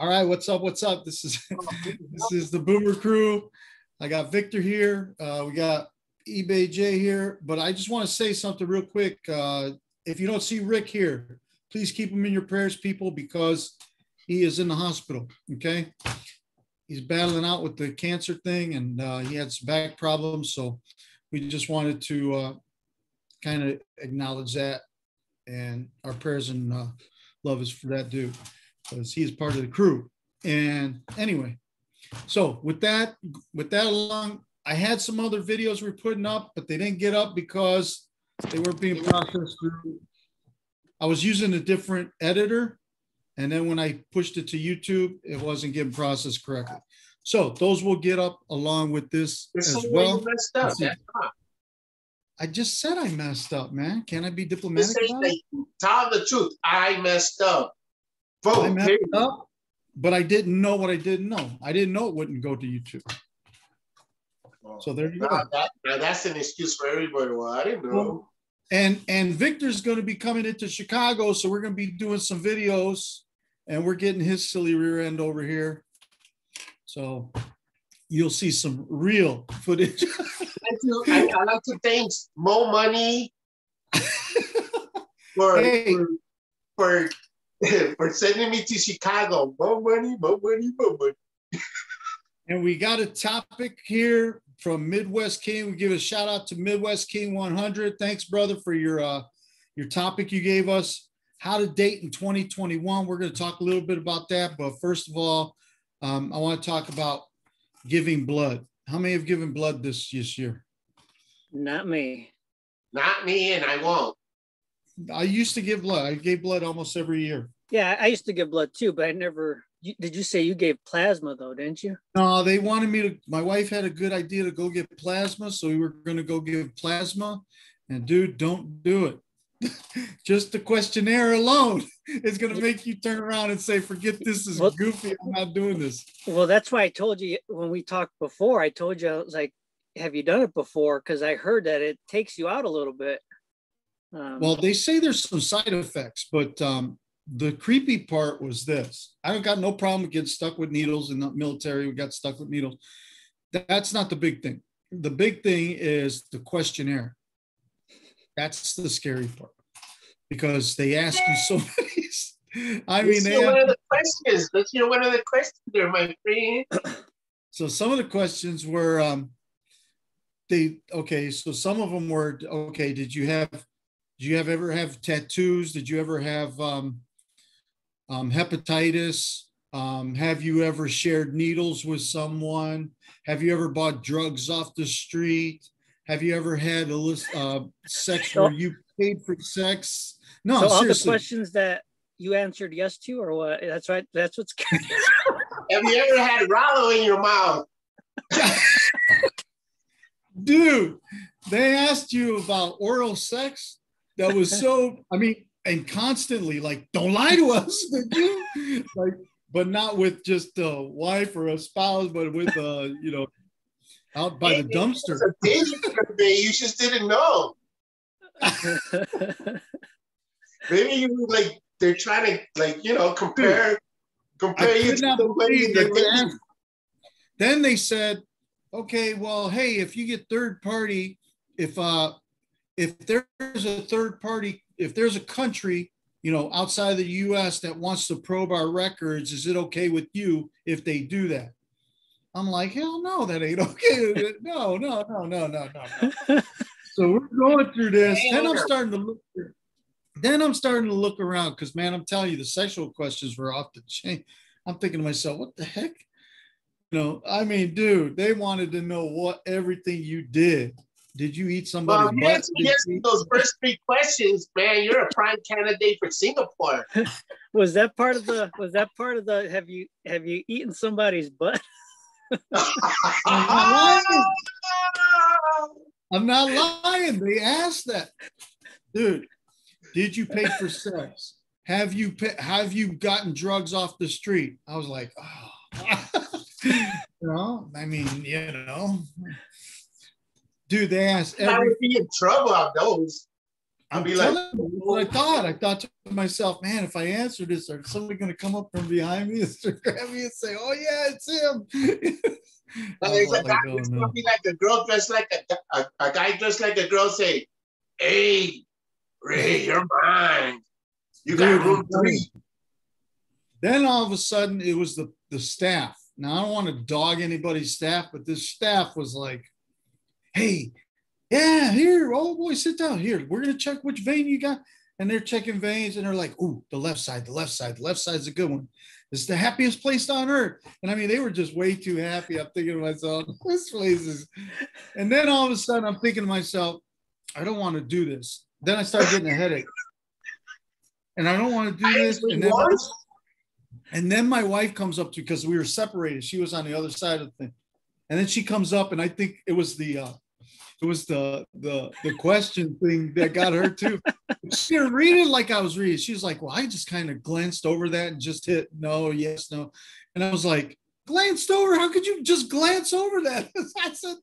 All right, what's up? What's up? This is this is the Boomer Crew. I got Victor here. Uh, we got eBay J here, but I just want to say something real quick. Uh, if you don't see Rick here, please keep him in your prayers, people, because he is in the hospital. Okay, he's battling out with the cancer thing, and uh, he had some back problems. So we just wanted to uh, kind of acknowledge that, and our prayers and uh, love is for that dude because he is part of the crew. And anyway, so with that, with that along, I had some other videos we are putting up, but they didn't get up because they weren't being processed through. I was using a different editor, and then when I pushed it to YouTube, it wasn't getting processed correctly. So those will get up along with this There's as well. you messed up. I just said I messed up, man. Can I be Just diplomatic say about it? Tell the truth. I messed up. I messed period. up, but I didn't know what I didn't know. I didn't know it wouldn't go to YouTube. So there you go. That, that's an excuse for everybody. Well, I didn't know. And and Victor's going to be coming into Chicago, so we're going to be doing some videos, and we're getting his silly rear end over here. So you'll see some real footage. I, I like to thank Mo Money for, Hey. for, for for sending me to Chicago. Mo Money, Mo Money, Mo Money. and we got a topic here from Midwest King. We give a shout out to Midwest King 100. Thanks, brother, for your uh, your topic you gave us. How to date in 2021. We're going to talk a little bit about that, but first of all, um, I want to talk about giving blood. How many have given blood this this year? Not me. Not me, and I won't. I used to give blood. I gave blood almost every year. Yeah, I used to give blood too, but I never. You, did you say you gave plasma though? Didn't you? No, they wanted me to. My wife had a good idea to go get plasma, so we were going to go give plasma. And dude, don't do it. Just the questionnaire alone is going to make you turn around and say, "Forget this is Well- goofy. I'm not doing this." Well, that's why I told you when we talked before. I told you I was like, "Have you done it before?" Because I heard that it takes you out a little bit. Um, Well, they say there's some side effects, but um, the creepy part was this: I don't got no problem with getting stuck with needles in the military. We got stuck with needles. That's not the big thing. The big thing is the questionnaire. That's the scary part because they ask you so many. I mean, they one have, of the questions. Let's hear one of the questions there, my friend. so some of the questions were um, they okay. So some of them were okay. Did you have did you have ever have tattoos? Did you ever have um, um, hepatitis? Um, have you ever shared needles with someone? Have you ever bought drugs off the street? Have you ever had a list, uh, sex where you paid for sex? No, so all the questions that you answered yes to, or what? That's right. That's what's. Have you ever had Rollo in your mouth? dude they asked you about oral sex that was so i mean and constantly like don't lie to us like but not with just a wife or a spouse but with uh you know out by the dumpster. You just didn't know. Maybe you like they're trying to like you know compare compare I you to not somebody believe they that were they- Then they said, okay, well, hey, if you get third party, if uh if there's a third party, if there's a country, you know, outside of the US that wants to probe our records, is it okay with you if they do that? I'm like, hell no, that ain't okay. No, no, no, no, no, no, no. So we're going through this. Then I'm starting to look. Then I'm starting to look around because, man, I'm telling you, the sexual questions were off the chain. I'm thinking to myself, what the heck? You know, I mean, dude, they wanted to know what everything you did. Did you eat somebody's Well, butt? yes, yes, you eat- those first three questions, man, you're a prime candidate for Singapore. was that part of the? Was that part of the? Have you have you eaten somebody's butt? I'm not lying. They asked that, dude. Did you pay for sex? Have you pa- have you gotten drugs off the street? I was like, oh, you know, I mean, you know, dude. They asked I would be in trouble on those. I'm be like- what I thought. I thought to myself, man, if I answer this, is somebody going to come up from behind me and grab me and say, "Oh yeah, it's him." I And was it's, a like, guy, "Oh, it's gonna be like a girl dressed like a, a, a guy dressed like a girl say, Hey, Ray, you're mine. You got Dude, room I'm three. Then all of a sudden, it was the the staff. Now I don't want to dog anybody's staff, but this staff was like, "Hey, yeah, here, oh boy, sit down here. We're gonna check which vein you got." And they're checking veins, and they're like, "Ooh, the left side, the left side, the left side's a good one. It's the happiest place on earth." And I mean, they were just way too happy. I'm thinking to myself, "This place is." And then all of a sudden, I'm thinking to myself, "I don't want to do this." Then I start getting a headache, and I don't want to do this. And then, and then my wife comes up to because we were separated. She was on the other side of the thing. And then she comes up and I think it was the uh it was the the the question thing that got her too. she didn't read it like I was reading. She was like, Well, I just kind of glanced over that and just hit no, yes, no. And I was like, glanced over. How could you just glance over that? I said,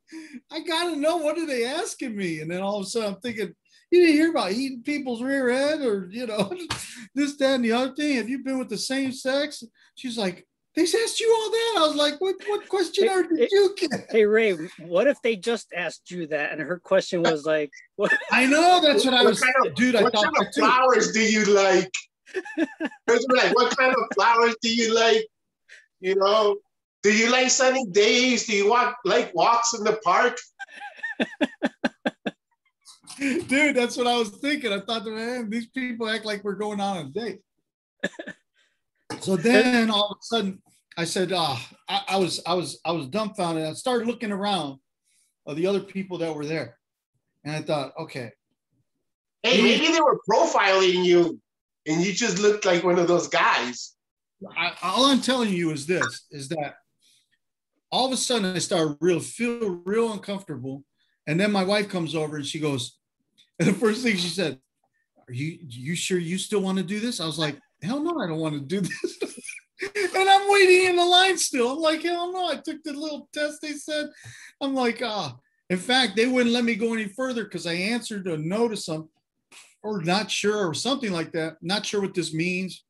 I gotta know what are they asking me? And then all of a sudden I'm thinking, you didn't hear about eating people's rear end or you know, this, that, and the other thing. Have you been with the same sex? She's like, they asked you all that. I was like, what what questionnaire did you get? Hey Ray, what if they just asked you that and her question was like, what? I know that's what I What was kind of- dude. What thought kind of flowers do you like? First of like, what kind of flowers do you like? You know, do you like sunny days? Do you want like walks in the park? Dude, that's what I was thinking. I thought, man, these people act like we're going on a date. So then all of a sudden, I said, ah, I, I was, I was, I was dumbfounded. I started looking around of the other people that were there, and I thought, okay, Hey, maybe they were profiling you, and you just looked like one of those guys. I, all I'm telling you is this: is that all of a sudden I start real feel real uncomfortable, and then my wife comes over and she goes, and the first thing she said, "Are you you sure you still want to do this?" I was like, "Hell no, I don't want to do this." and I'm waiting in the line still. I'm like, "Hell no!" I took the little test they said. I'm like, ah. In fact, they wouldn't let me go any further because I answered a no to some, or not sure, or something like that. Not sure what this means.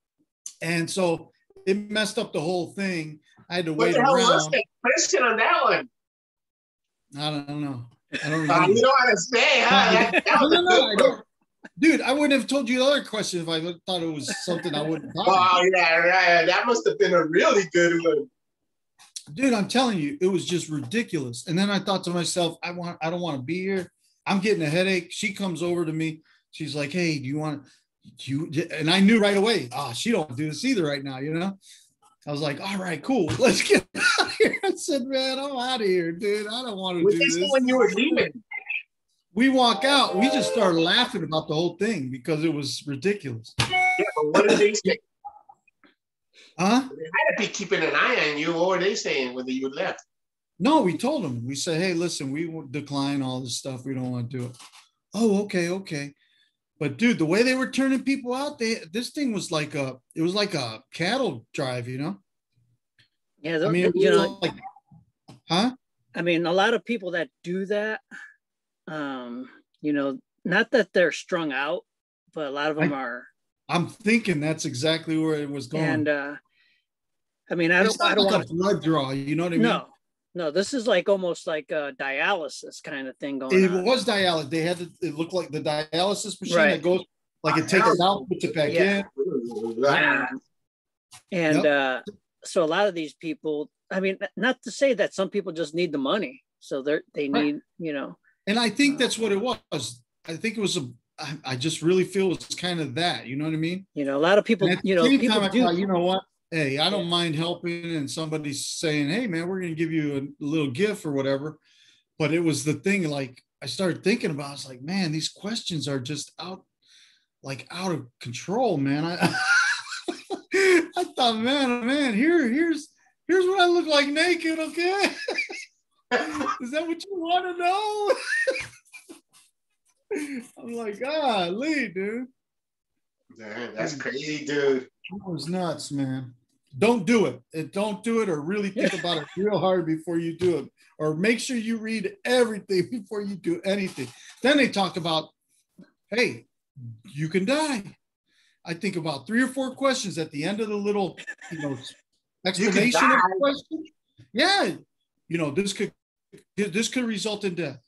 And so it messed up the whole thing. I had to What wait the hell was around. the question on that one? I don't know. I don't Uh, you don't say, huh? That, that No, no, no, I don't. Dude, I wouldn't have told you the other question if I thought it was something I wouldn't. Oh yeah, right. That must have been a really good one. Dude, I'm telling you, it was just ridiculous. And then I thought to myself, I want, I don't want to be here. I'm getting a headache. She comes over to me. She's like, "Hey, do you want do you?" And I knew right away. Ah, she don't do this either right now. You know. I was like, "All right, cool. Let's get out of here." I said, "Man, I'm out of here, dude. I don't want to Was do this this." when you were leaving? We walk out. We just start laughing about the whole thing because it was ridiculous. Yeah, but what did they say? Huh? They had to be keeping an eye on you. What were they saying when you left? No, we told them. We said, "Hey, listen, we will decline all this stuff. We don't want to do it." Oh, okay, okay. But dude, the way they were turning people out, they this thing was like a it was like a cattle drive, you know. Yeah, I mean, you know, like, huh? I mean, a lot of people that do that, um, you know, not that they're strung out, but a lot of them are. I'm thinking that's exactly where it was going. And uh, I mean, I it's don't, I don't like want a blood draw. You know what I mean? No, no, this is like almost like a dialysis kind of thing going It on. was dialysis. They had to, it looked like the dialysis machine Right. that goes like it takes it out, puts it back Yeah. in. Um, and uh, so a lot of these people, I mean, not to say that some people just need the money, so they're they Right. need, you know, And I think that's what it was. I think it was a. I, I just really feel it's kind of that. You know what I mean? you know, a lot of people, And at the you know, people time, do. thought, you know what? Hey, I don't Yeah. mind helping, and somebody's saying, "Hey, man, we're going to give you a little gift or whatever." But it was the thing. Like I started thinking about. I was like, man, these questions are just out, like out of control, man. I, I thought, man, oh, man, here, here's, here's what I look like naked. Okay, is that what you want to know? I'm like, God, Lee, dude. Man, that's crazy, dude. That was nuts, man. Don't do it. And don't do it or really think about it real hard before you do it. Or make sure you read everything before you do anything. Then they talk about, hey, you can die. I think about three or four questions at the end of the little, you know, explanation of the question. Yeah, you know, this could this could result in death.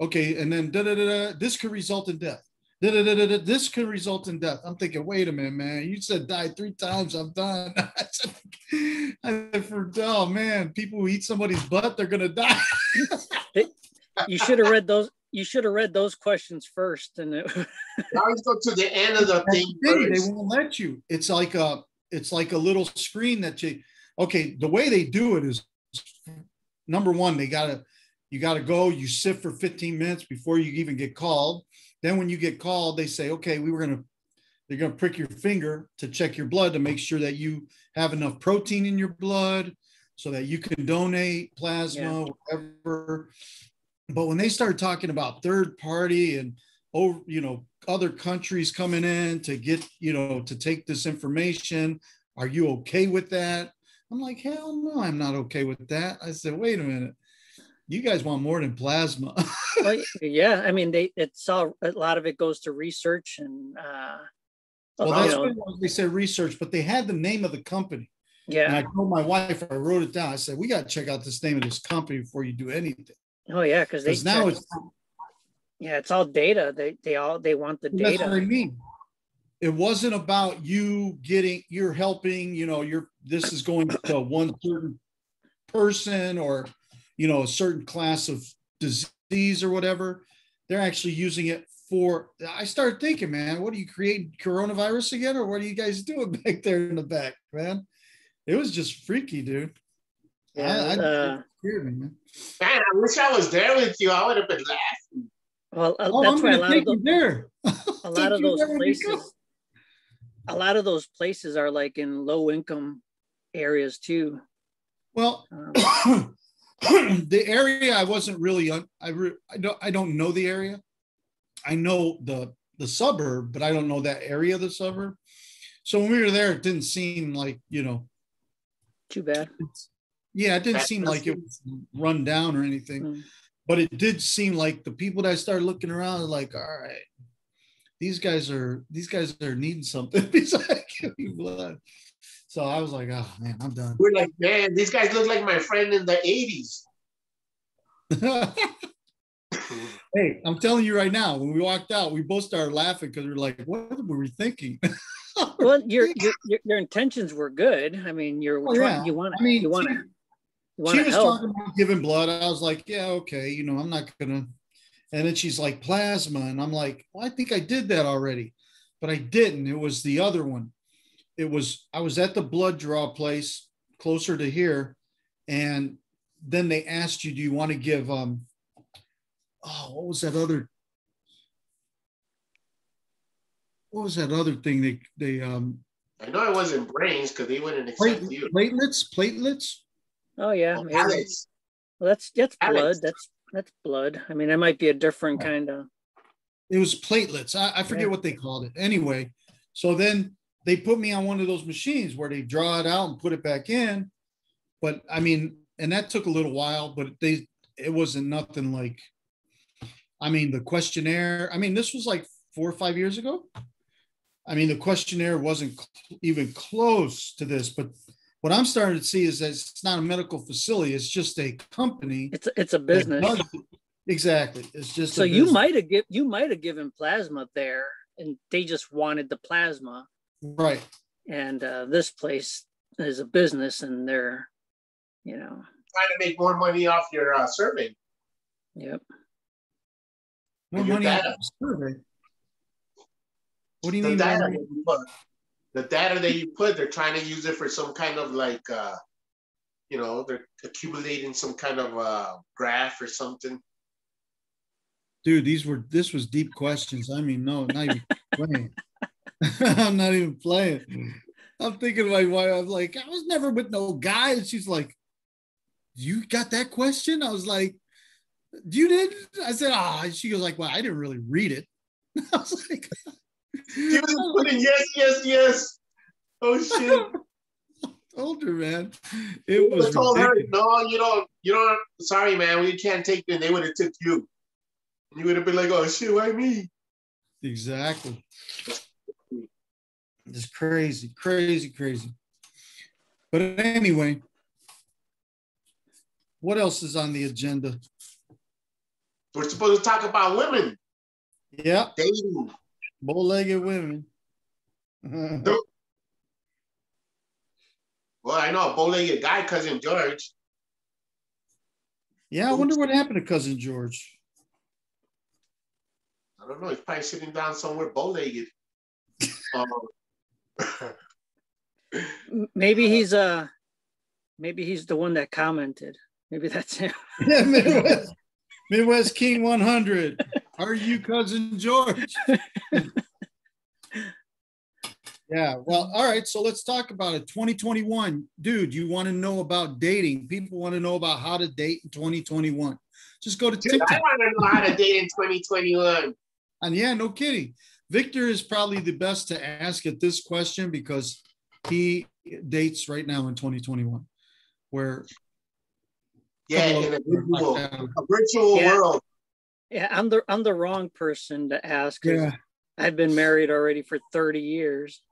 Okay, and then da da da da. This could result in death. Da, da, da, da, this could result in death. I'm thinking, wait a minute, man. You said die three times. I'm done. I said, for, oh man, people who eat somebody's butt, they're gonna die. you should have read those. You should have read those questions first, and it... always go to the end of the thing. They won't let you. It's like a, it's like a little screen that you. Okay, the way they do it is, number one, they gotta, you gotta go. You sit for 15 minutes before you even get called. Then when you get called, they say, okay, we were gonna they're going to prick your finger to check your blood to make sure that you have enough protein in your blood so that you can donate plasma, yeah. whatever. But when they start talking about third party and over, you know, other countries coming in to get, you know, to take this information, are you okay with that? I'm like, hell no, I'm not okay with that. I said, wait a minute. You guys want more than plasma. well, yeah, I mean, they it's all a lot of it goes to research and uh, well, that's what they said research, but they had the name of the company. Yeah. And I told my wife, I wrote it down. I said, we got to check out this name of this company before you do anything. Oh yeah, because they now it's yeah, it's all data. They they all they want the data. That's what I mean. It wasn't about you getting you're helping, you know, you're this is going to one certain person or you know a certain class of disease or whatever. They're actually using it for I started thinking, man, what are you creating coronavirus again, or what are you guys doing back there in the back, man? It was just freaky, dude. Yeah, I, uh, man. man, I wish I was there with you. I would have been laughing. Well, uh, oh, that's why a lot of those, there. a lot of those places, a lot of those places are like in low income areas too. Well, um, the area I wasn't really I re, I don't I don't know the area. I know the the suburb, but I don't know that area of the suburb. So when we were there, it didn't seem like you know too bad. Yeah, it didn't seem like it was run down or anything, mm. but it did seem like the people that I started looking around like, all right, these guys are these guys are needing something besides giving blood. So I was like, oh man, I'm done. We're like, man, these guys look like my friend in the 80s. hey, I'm telling you right now, when we walked out, we both started laughing because we are like, what were we thinking? well, your, your, your your intentions were good. I mean, you're oh, trying, yeah. you want. I mean, you want to. She was help. talking about giving blood. I was like, yeah, okay, you know, I'm not gonna. And then she's like, plasma, and I'm like, well, I think I did that already, but I didn't. It was the other one. It was I was at the blood draw place closer to here, and then they asked you, do you want to give um oh, what was that other? What was that other thing they they um? I know it wasn't brains because they wouldn't accept plate, you. Platelets, platelets. Oh yeah, oh, well, that's that's blood. That's that's blood. I mean, it might be a different kind of. It was platelets. I, I forget yeah. what they called it. Anyway, so then they put me on one of those machines where they draw it out and put it back in. But I mean, and that took a little while, but they it wasn't nothing like I mean, the questionnaire, I mean, this was like four or five years ago. I mean, the questionnaire wasn't even close to this, but what I'm starting to see is that it's not a medical facility; it's just a company. It's a, it's a business. Exactly, it's just. So you might have give you might have given plasma there, and they just wanted the plasma. Right. And uh, this place is a business, and they're, you know, trying to make more money off your uh, survey. Yep. More money data. survey. What do you the mean? The data that you put, they're trying to use it for some kind of like, uh, you know, they're accumulating some kind of uh, graph or something. Dude, these were this was deep questions. I mean, no, not even playing. I'm not even playing. I'm thinking my wife. I'm like, I was never with no guy, and she's like, "You got that question?" I was like, you did? I said, ah. She goes like, well, I didn't really read it. I was like, she was oh. putting yes, yes, yes. Oh shit. told her, man. It was. I told her, no, you don't. You don't. Sorry, man. We can't take them. They would have took you. And you would have been like, oh shit, why me? Exactly. It's crazy, crazy, crazy. But anyway, what else is on the agenda? We're supposed to talk about women. Yeah. Dating. Bow-legged women. well, I know a bow-legged guy, cousin George. Yeah, I wonder what happened to cousin George. I don't know. He's probably sitting down somewhere bow-legged. um, maybe he's uh maybe he's the one that commented. Maybe that's him. yeah, Midwest, Midwest King 100. Are you cousin George? yeah, well, all right. So let's talk about it. 2021. Dude, you want to know about dating. People want to know about how to date in 2021. Just go to Dude, TikTok. I want to know how to date in 2021. And yeah, no kidding. Victor is probably the best to ask at this question because he dates right now in 2021, where yeah, in a virtual, a virtual yeah. world. Yeah, I'm the I'm the wrong person to ask. Yeah. I've been married already for 30 years.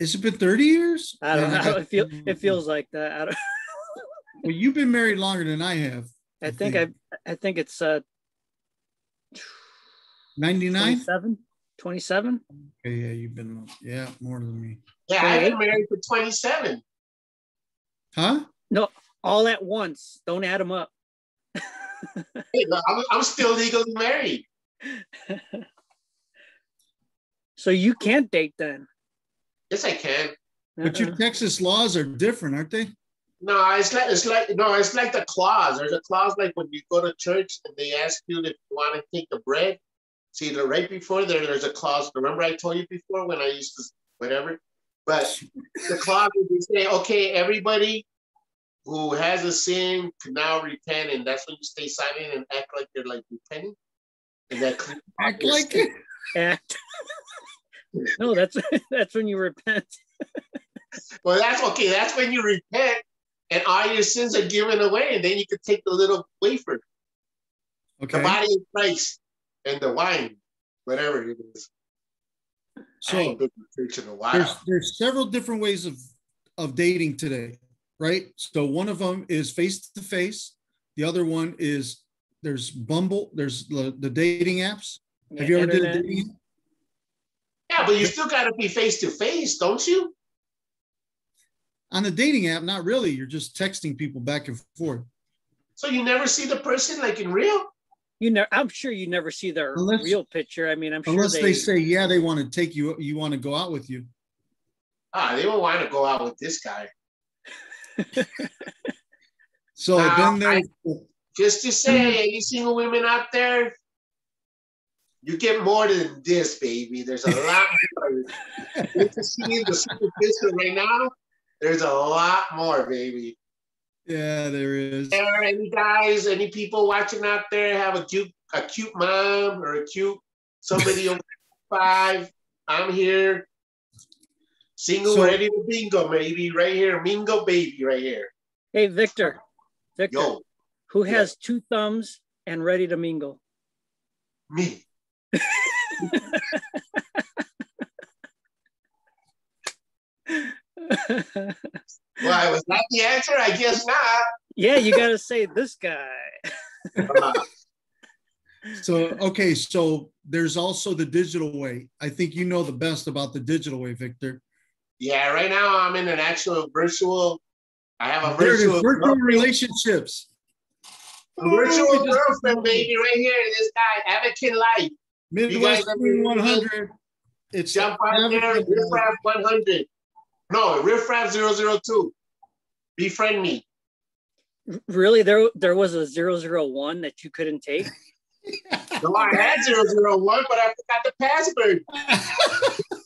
Has it been 30 years? I don't yeah, know. It, feel, it feels like that. well, you've been married longer than I have. I, I think, think I I think it's uh 99 27 27 okay yeah you've been yeah more than me yeah i've been married for 27 huh no all at once don't add them up hey, I'm, I'm still legally married so you can't date then yes i can but your uh-uh. texas laws are different aren't they no, it's like it's like no, it's like the clause. There's a clause like when you go to church and they ask you if you want to take the bread, See, the right before there, there's a clause. Remember, I told you before when I used to whatever. But the clause would say, okay, everybody who has a sin can now repent, and that's when you stay silent and act like you're like repenting. And that act like it. Act. no, that's that's when you repent. well, that's okay. That's when you repent, and all your sins are given away, and then you can take the little wafer. Okay. The body of Christ and the wine, whatever it is. So there's, there's several different ways of of dating today, right? So one of them is face to face. The other one is there's Bumble. There's the, the dating apps. Yeah, Have you ever internet. did a dating? Yeah, but you still got to be face to face, don't you? On the dating app, not really. You're just texting people back and forth. So you never see the person like in real? you know i'm sure you never see their unless, real picture i mean i'm sure unless they, they say yeah they want to take you you want to go out with you ah they will want to go out with this guy so now, then I, just to say any single women out there? You get more than this baby. There's a lot more. To see the superficial right now there's a lot more baby. Yeah, there is. There any guys, any people watching out there have a cute, a cute mom or a cute somebody over five? I'm here, single, so, ready to bingo, baby, right here, mingo, baby, right here. Hey, Victor, Victor, Yo. who has yeah. two thumbs and ready to mingle? Me. Why was that the answer? I guess not. Yeah, you got to say this guy. Uh-huh. so okay, so there's also the digital way. I think you know the best about the digital way, Victor. Yeah, right now I'm in an actual virtual. I have a virtual, virtual relationships. A virtual oh, girlfriend, baby, right here. This guy, Avakin Life. Midwest 100. It's jump out there, 100. No, Riffraff 002. Befriend me. Really? There there was a 001 that you couldn't take? no, I had 001, but I forgot the password.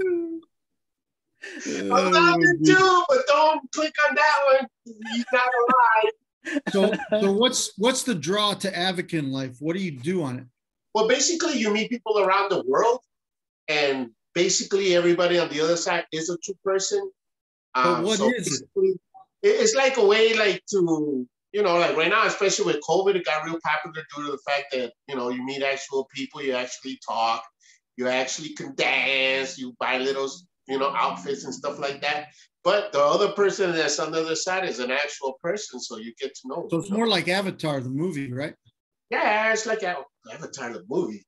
I'm not the two, but don't click on that one. He's not alive. So, so what's what's the draw to Avakin life? What do you do on it? Well, basically, you meet people around the world, and basically everybody on the other side is a true person. Um, but what so is it? It's like a way like to you know, like right now, especially with COVID, it got real popular due to the fact that, you know, you meet actual people, you actually talk, you actually can dance, you buy little, you know, outfits and stuff like that. But the other person that's on the other side is an actual person, so you get to know. So it's more like Avatar, the movie, right? Yeah, it's like Avatar, the movie.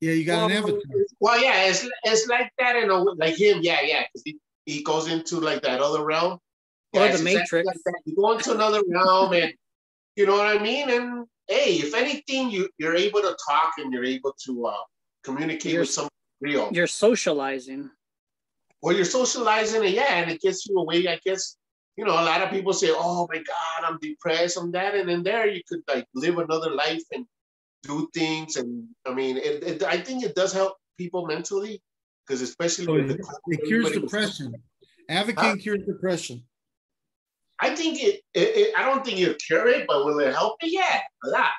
Yeah, you got well, an Avatar. Well, yeah, it's it's like that in a like him. Yeah, yeah, because he, he goes into like that other realm. Or the Matrix. Like you go into another realm, and you know what I mean. And hey, if anything, you you're able to talk and you're able to uh, communicate you're, with some real. You're socializing. Well, you're socializing, and yeah, and it gets you away. I guess you know a lot of people say, "Oh my God, I'm depressed, I'm that," and then there you could like live another life and do things. And I mean, it, it I think it does help people mentally because especially oh, it, it cures depression. Avakin huh? cures depression. I think it, it, it, I don't think you cure it, but will it help it? Yeah, a lot.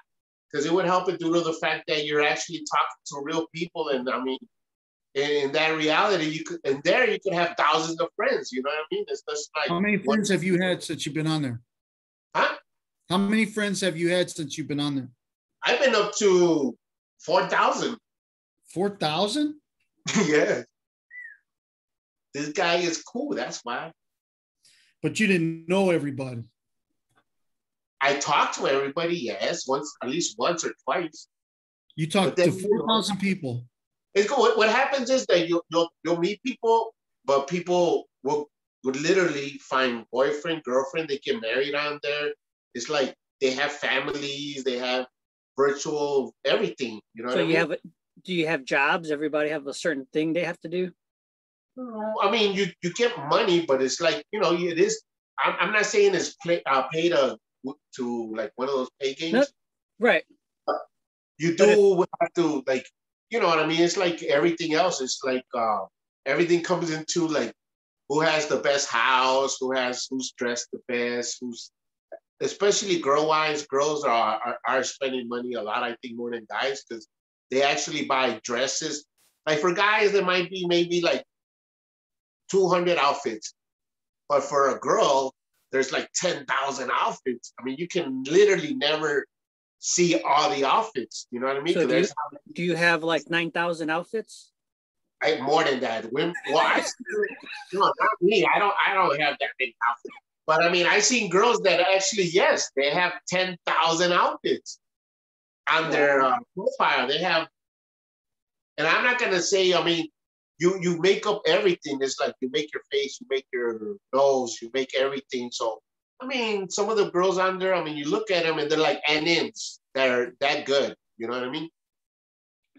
Because it would help it due to the fact that you're actually talking to real people. And I mean, in, that reality, you could, and there you could have thousands of friends. You know what I mean? It's just like. How many friends have you had since you've been on there? Huh? How many friends have you had since you've been on there? I've been up to 4,000. 4,000? yeah. This guy is cool. That's why. But you didn't know everybody. I talked to everybody, yes, once at least once or twice. You talked to four thousand people. It's cool. What, what happens is that you you'll, you'll meet people, but people will would literally find boyfriend, girlfriend. They get married on there. It's like they have families. They have virtual everything. You know. So you I mean? have do you have jobs? Everybody have a certain thing they have to do. I mean, you you get money, but it's like you know, it is. I'm, I'm not saying it's play, uh, paid to to like one of those pay games, right? you do have to like, you know what I mean. It's like everything else. It's like uh, everything comes into like who has the best house, who has who's dressed the best, who's especially girl wise. Girls are, are are spending money a lot, I think, more than guys because they actually buy dresses. Like for guys, there might be maybe like 200 outfits. But for a girl, there's like 10,000 outfits. I mean, you can literally never see all the outfits. You know what I mean? So do, you, do you have like 9,000 outfits? I more than that. Women, well, I, no, not me. I don't. I don't have that big outfit. But I mean, I've seen girls that actually, yes, they have ten thousand outfits on their uh, profile. They have, and I'm not gonna say. I mean, you you make up everything. It's like you make your face, you make your nose, you make everything. So I mean, some of the girls on there, I mean, you look at them and they're like ins. They're that good. You know what I mean?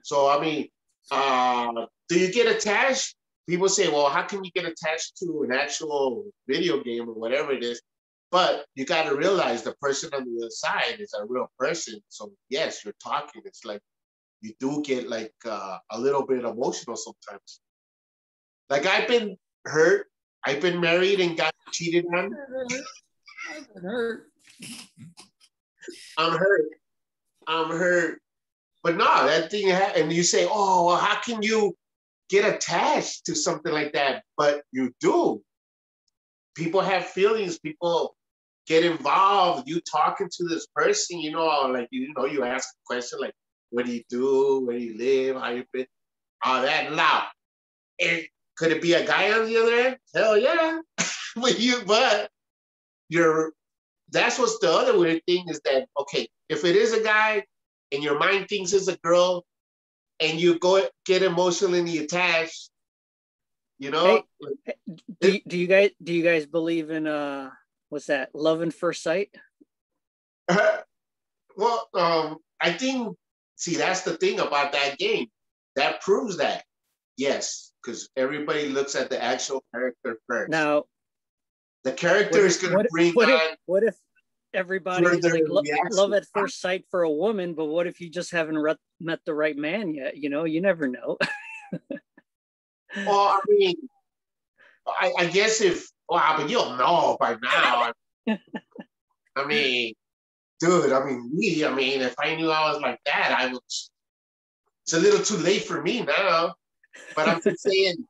So I mean, uh, do you get attached? People say, well, how can you get attached to an actual video game or whatever it is? But you got to realize the person on the other side is a real person. So yes, you're talking. It's like you do get like uh, a little bit emotional sometimes. Like I've been hurt. I've been married and got cheated on. I've been hurt. I'm hurt. I'm hurt. But no, that thing and you say, oh, well, how can you get attached to something like that? But you do. People have feelings. People get involved. You talking to this person, you know, like you know, you ask a question like, "What do you do? Where do you live? How you been?" All that. Now, could it be a guy on the other end? Hell yeah. but you, but you're. That's what's the other weird thing is that okay, if it is a guy and your mind thinks it's a girl, and you go get emotionally attached, you know. Hey, do, do you guys do you guys believe in uh what's that love and first sight? well, um, I think see that's the thing about that game that proves that yes because everybody looks at the actual character first. Now, the character is going to bring what on. If, what if everybody like, lo- love at first sight for a woman, but what if you just haven't re- met the right man yet? You know, you never know. well, I mean, I, I, guess if well, but you'll know by now. I mean, dude, I mean, me, I mean, if I knew I was like that, I would. It's a little too late for me now. But I'm just saying,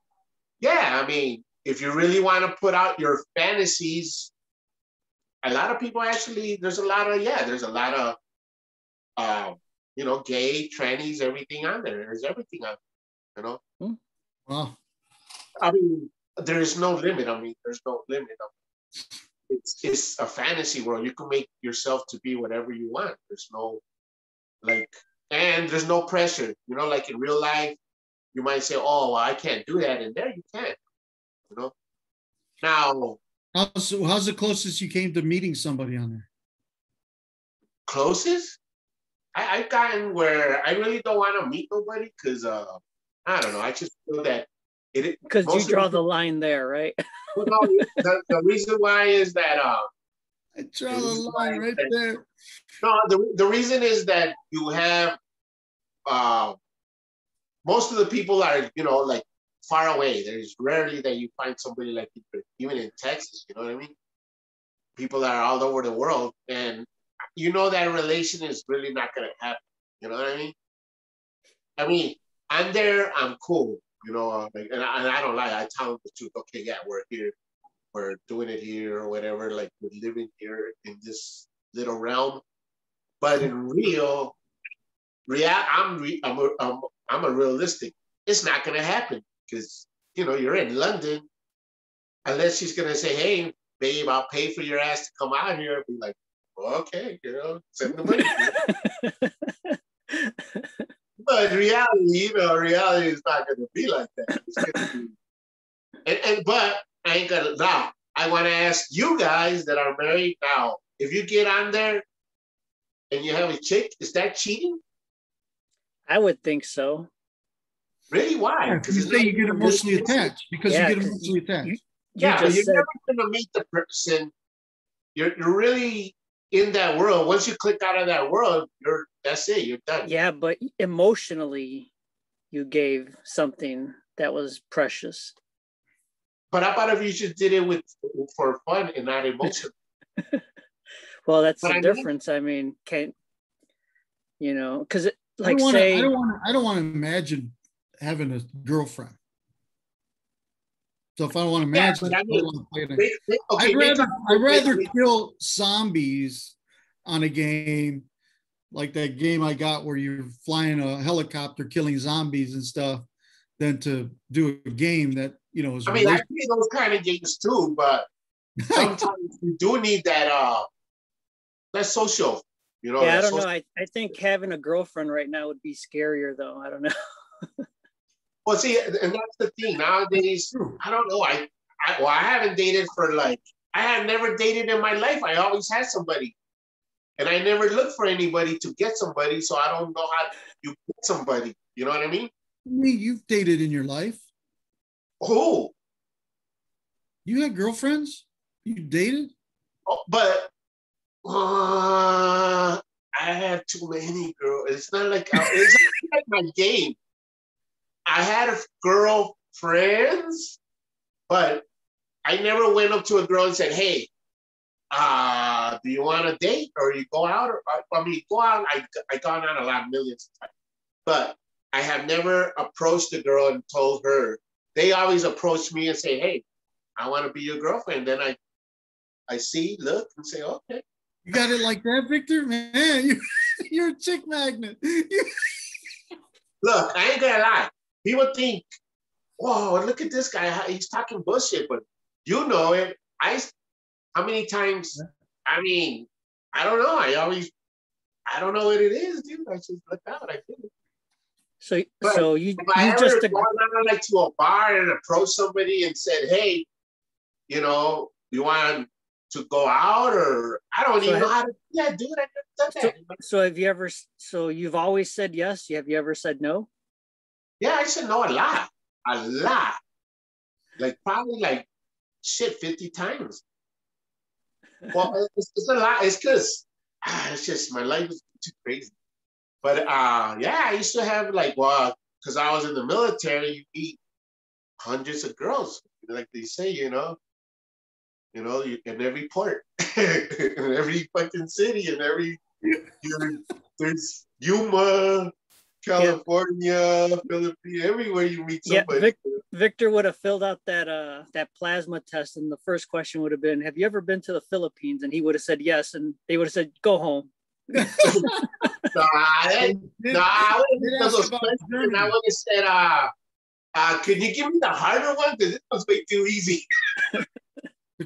yeah, I mean, if you really want to put out your fantasies, a lot of people actually. There's a lot of yeah. There's a lot of, um, you know, gay, trannies, everything on there. There's everything on, you know. Hmm. Wow. I mean, there's no limit. I mean, there's no limit. It's it's a fantasy world. You can make yourself to be whatever you want. There's no like, and there's no pressure. You know, like in real life, you might say, "Oh, well, I can't do that," and there you can. You know. Now, how's how's the closest you came to meeting somebody on there? Closest? I, I've gotten where I really don't want to meet nobody because uh, I don't know. I just feel that it because you draw the line there, right? well, no, the, the, reason why is that uh, I draw the line right that, there. No, the, the reason is that you have uh, most of the people are you know like far away. There's rarely that you find somebody like even in Texas. You know what I mean? People that are all over the world, and you know that relation is really not going to happen. You know what I mean? I mean, I'm there. I'm cool. You know, uh, like, and, I, and I don't lie. I tell them the truth. Okay, yeah, we're here. We're doing it here or whatever. Like we're living here in this little realm. But in real, real, I'm re, I'm I'm, I'm a realistic. It's not gonna happen because you know you're in London. Unless she's gonna say, "Hey, babe, I'll pay for your ass to come out here," be like, "Okay, you know, send the money." but reality, you know, reality is not going to be like that. Be, and, and but I ain't gonna now. I want to ask you guys that are married now. If you get on there and you have a chick, is that cheating? I would think so. Really? Why? Because yeah, you say you get emotionally attached. Because yeah, you get emotionally attached. You, you yeah, but you're said... never going to meet the person. You're, you're really in that world. Once you click out of that world, you're that's it. You're done. Yeah, but emotionally, you gave something that was precious. But how about if you just did it with for fun and not emotion? well, that's but the I difference. Mean, I mean, can't you know? Because like I say, I don't want to. I don't want to imagine having a girlfriend. So if I don't want to imagine, yeah, I mean, okay, I'd rather I'd rather kill zombies on a game like that game I got where you're flying a helicopter killing zombies and stuff than to do a game that you know is. I mean, I play those kind of games too, but sometimes you do need that uh that social. You know. Yeah, I don't know. I, I think having a girlfriend right now would be scarier, though. I don't know. Well, see, and that's the thing nowadays. I don't know. I, I well, I haven't dated for like I have never dated in my life. I always had somebody, and I never looked for anybody to get somebody. So I don't know how you get somebody. You know what I mean? Me, you've dated in your life. Who? You had girlfriends. You dated. Oh, but I have too many girls. It's not like it's not like my game. I had a girl friends, but I never went up to a girl and said, "Hey, uh, do you want a date or you go out?" Or I mean, go out. I I gone on a lot, millions of times, but I have never approached a girl and told her. They always approach me and say, "Hey, I want to be your girlfriend." Then I, I see, look, and say, "Okay." You got it like that, Victor? Man, you, you're a chick magnet. look, I ain't gonna lie people think, "Whoa, look at this guy! He's talking bullshit." But you know it. I, how many times? I mean, I don't know. I always, I don't know what it is, dude. I just look out. I feel it. So, but so you, if I you ever just gone out like to a bar and approached somebody and said, "Hey, you know, you want to go out?" or I don't so even know how to do that, dude. I never done that. So, so have you ever? So you've always said yes. Have you ever said no? Yeah, I said no a lot, a lot. Like probably like shit 50 times. Well, it's, it's a lot. It's because ah, it's just my life is too crazy. But uh, yeah, I used to have like, well, because I was in the military, you meet hundreds of girls, like they say, you know, you know, in every port, in every fucking city, in every, you know, there's Yuma, California, yeah. Philippines, everywhere you meet somebody. Yeah, Vic, Victor would have filled out that uh that plasma test, and the first question would have been, "Have you ever been to the Philippines?" And he would have said yes, and they would have said, "Go home." nah, I, nah, I would have said, uh, uh, "Can you give me the harder one? Because this one's way too easy."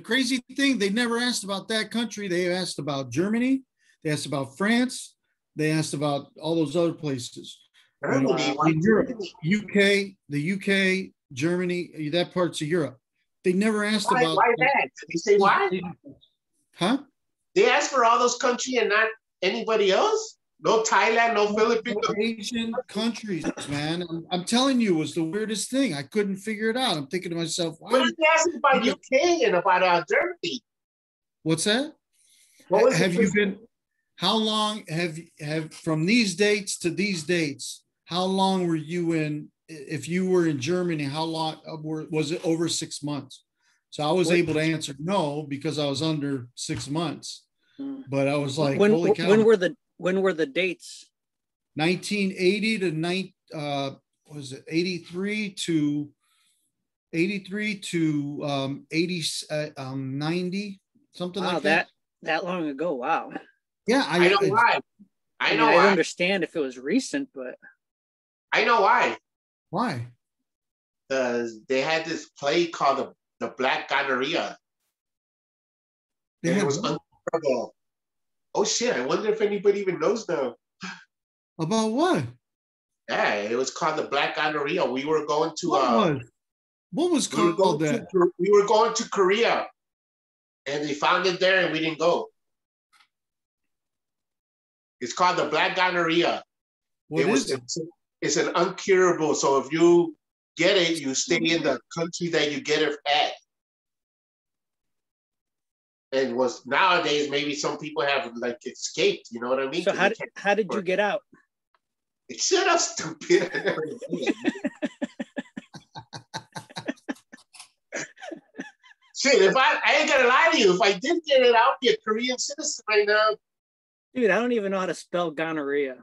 the crazy thing, they never asked about that country. They asked about Germany. They asked about France. They asked about all those other places. Germany, uh, Europe, UK, the UK, Germany, that parts of Europe. They never asked why, about. Why that? Did you say why? Huh? They asked for all those countries and not anybody else. No Thailand, no, no Philippines, Asian countries, man. I'm, I'm, telling you, it was the weirdest thing. I couldn't figure it out. I'm thinking to myself, why? What are they asking about UK and about uh, Germany? What's that? What have you been? How long have have from these dates to these dates? How long were you in? If you were in Germany, how long uh, was it? Over six months. So I was what? able to answer no because I was under six months. Hmm. But I was like, when, when were the when were the dates? 1980 to nine. Uh, was it 83 to 83 to um 80 uh, um 90 something wow, like that. that that long ago wow yeah i, I know why i know I, mean, I understand if it was recent but I know why. Why? Because they had this play called the, the Black Gonorrhea. And it was unbearable. Oh shit, I wonder if anybody even knows now. About what? Yeah, it was called the Black Gonorrhea. We were going to what uh, was? What was called we that? To, we were going to Korea and they found it there and we didn't go. It's called the Black Gonorrhea. What it was, it? it's an uncurable. So if you get it, you stay in the country that you get it at. And was nowadays maybe some people have like escaped. You know what I mean? So how did, how did you get out? Shut up, stupid. Shit, if I, I ain't gonna lie to you, if I did get it, I'll be a Korean citizen right now. Dude, I don't even know how to spell gonorrhea.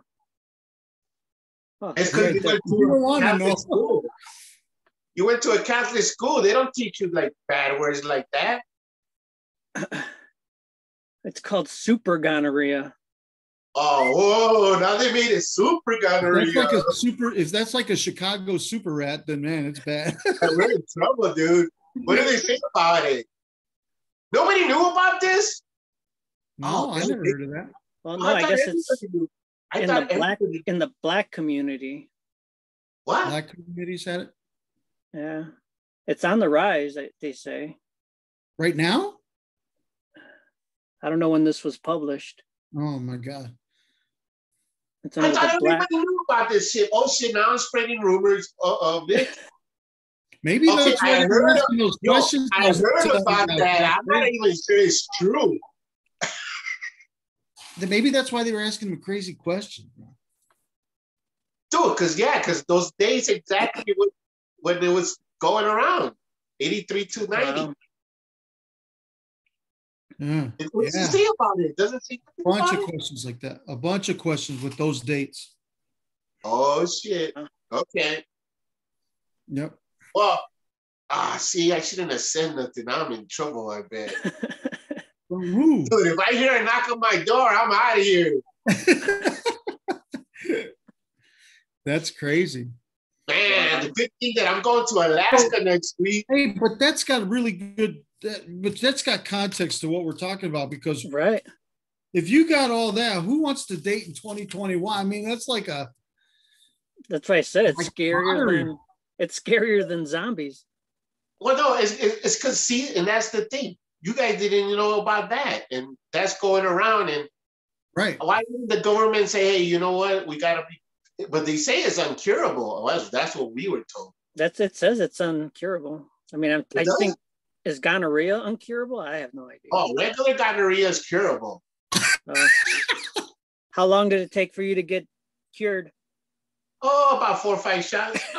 Oh, it's because you went to a Catholic school. You went to a Catholic school. They don't teach you like bad words like that. It's called super gonorrhea. Oh, whoa! Now they made it super gonorrhea. If that's like a super. If that's like a Chicago super rat, then man, it's bad. We're in trouble, dude. What do they think about it? Nobody knew about this. No, oh, I never heard of that. Well, no, I, I guess it's I in the black in the black community. What black communities had it? Yeah, it's on the rise. They say. Right now. I don't know when this was published. Oh my god. It's I thought everybody knew about this shit. Oh shit! Now I'm spreading rumors of it. Maybe okay, that's why I heard, of, those questions. I heard about that. I'm not even sure it's true maybe that's why they were asking him a crazy question. Dude, because yeah, because those days exactly when, when it was going around 83 to 90. Wow. Yeah. What's yeah. say about it? Doesn't see a bunch of it? questions like that. A bunch of questions with those dates. Oh shit. Okay. Yep. Well, ah, see, I shouldn't have said nothing. I'm in trouble, I bet. Dude, if I hear a knock on my door, I'm out of here. that's crazy. Man, the good thing that I'm going to Alaska next week. Hey, but that's got really good, that, but that's got context to what we're talking about because right. If you got all that, who wants to date in 2021? I mean, that's like a. That's why I said it's like scarier than it's scarier than zombies. Well, no, it's it's because see, and that's the thing you guys didn't know about that, and that's going around. And right, why didn't the government say, "Hey, you know what? We got to be"? But they say it's uncurable. Well, that's what we were told. That's it. Says it's uncurable. I mean, I, I think is gonorrhea uncurable? I have no idea. Oh, regular gonorrhea is curable. Uh, how long did it take for you to get cured? Oh, about four or five shots.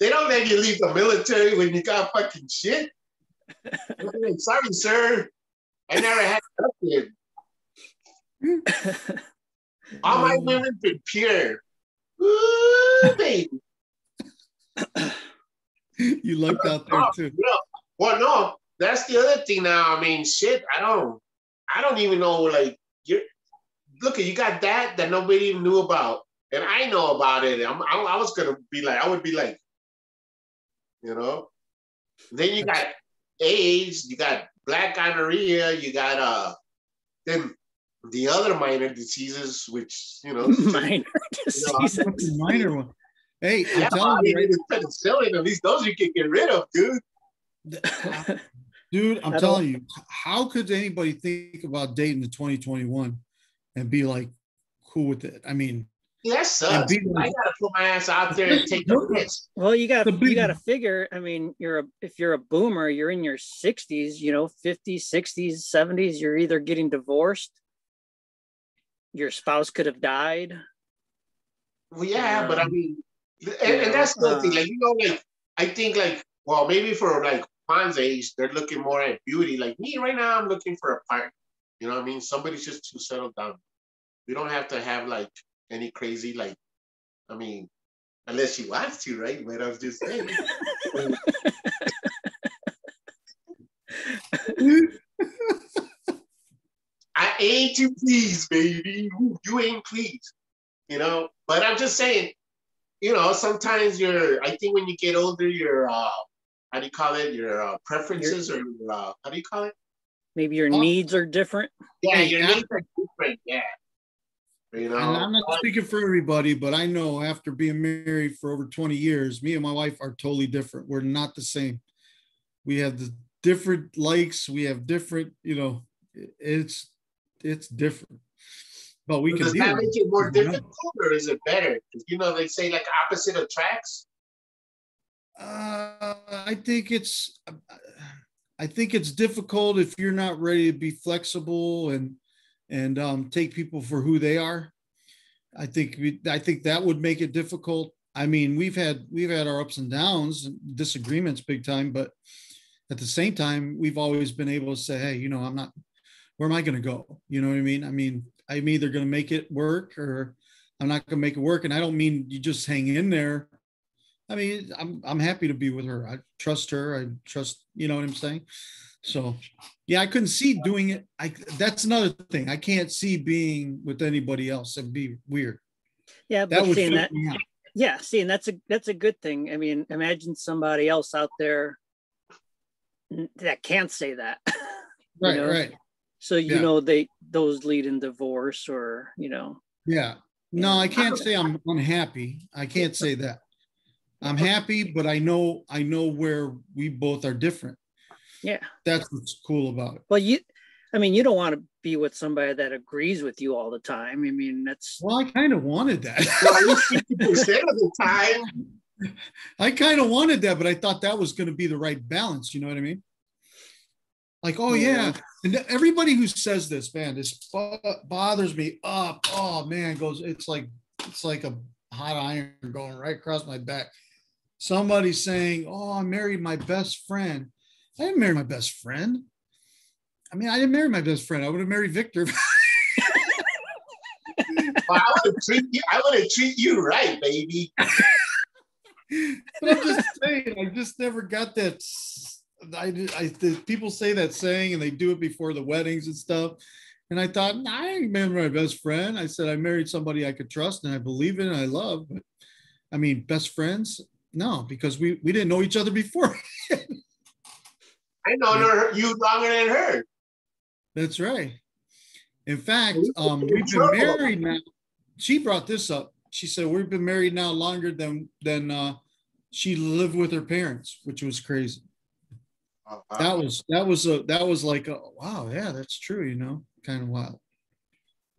They don't let you leave the military when you got fucking shit. Sorry, sir. I never had nothing. All my women been pure. Ooh, baby. you lucked out there oh, too. No. Well, no, that's the other thing now. I mean, shit, I don't, I don't even know. Like, you're look, you got that that nobody even knew about, and I know about it. I'm, I, I was gonna be like, I would be like, you know. Then you got AIDS, you got black gonorrhea, you got uh, then the other minor diseases, which you know, minor diseases, you know, minor one. Hey, I'm yeah, telling you, right? penicillin. At least those you can get rid of, dude. Dude, I'm telling you, how could anybody think about dating the 2021 and be like cool with it? I mean, yeah, that sucks. Like, I gotta put my ass out there and take the risk. Well, you got you got to figure. I mean, you're a if you're a boomer, you're in your 60s, you know, 50s, 60s, 70s. You're either getting divorced, your spouse could have died. Well, yeah, um, but I mean, and, and that's the uh, thing. Like you know, like I think like well, maybe for like Juan's age, they're looking more at beauty. Like me right now, I'm looking for a partner. You know what I mean? Somebody's just to settle down. We don't have to have like any crazy like. I mean, unless she wants to, right? But I was just saying. I ain't too pleased, baby. you ain't pleased, you know. But I'm just saying, you know, sometimes you're. I think when you get older, your uh, how do you call it? Your uh, preferences your, or your, uh, how do you call it? Maybe your oh. needs are different. Yeah, your needs are different. Yeah. You know, and I'm not speaking for everybody, but I know after being married for over 20 years, me and my wife are totally different. We're not the same. We have the different likes. We have different, you know, it's it's different. But we can does that make it more difficult or is it better? You know they say like opposite attracts. Uh, I think it's I think it's difficult if you're not ready to be flexible and and um, take people for who they are. I think we, I think that would make it difficult. I mean, we've had we've had our ups and downs, and disagreements, big time, but at the same time, we've always been able to say, hey, you know, I'm not where am I going to go? You know what I mean? I mean, I'm either going to make it work or I'm not going to make it work. And I don't mean you just hang in there. I mean, I'm I'm happy to be with her. I trust her. I trust, you know what I'm saying? So, yeah, I couldn't see doing it. I that's another thing. I can't see being with anybody else. It'd be weird. Yeah, that seeing that. Yeah, seeing that's a that's a good thing. I mean, imagine somebody else out there that can't say that. right, know? right. So you yeah. know they those lead in divorce or you know. Yeah. No, I can't say I'm unhappy. I can't say that. I'm happy, but I know I know where we both are different. Yeah. That's what's cool about it. Well, you I mean, you don't want to be with somebody that agrees with you all the time. I mean, that's well, I kind of wanted that. well, 50% of the time. I kind of wanted that, but I thought that was going to be the right balance. You know what I mean? Like, oh yeah, and everybody who says this, man, this bothers me up. Oh man, goes. It's like it's like a hot iron going right across my back. Somebody saying, "Oh, I married my best friend." I didn't marry my best friend. I mean, I didn't marry my best friend. I would have married Victor. well, I would treat you. I would have treat you right, baby. but I'm just saying, I just never got that I, I the, people say that saying and they do it before the weddings and stuff. And I thought, nah, I ain't married my best friend. I said I married somebody I could trust and I believe in and I love. But I mean, best friends? No, because we we didn't know each other before. I know you longer than her. That's right. In fact, um, we've been married now. She brought this up. She said we've been married now longer than than uh, she lived with her parents, which was crazy. Oh, wow. That was that was a that was like a, wow, yeah, that's true. You know, kind of wild.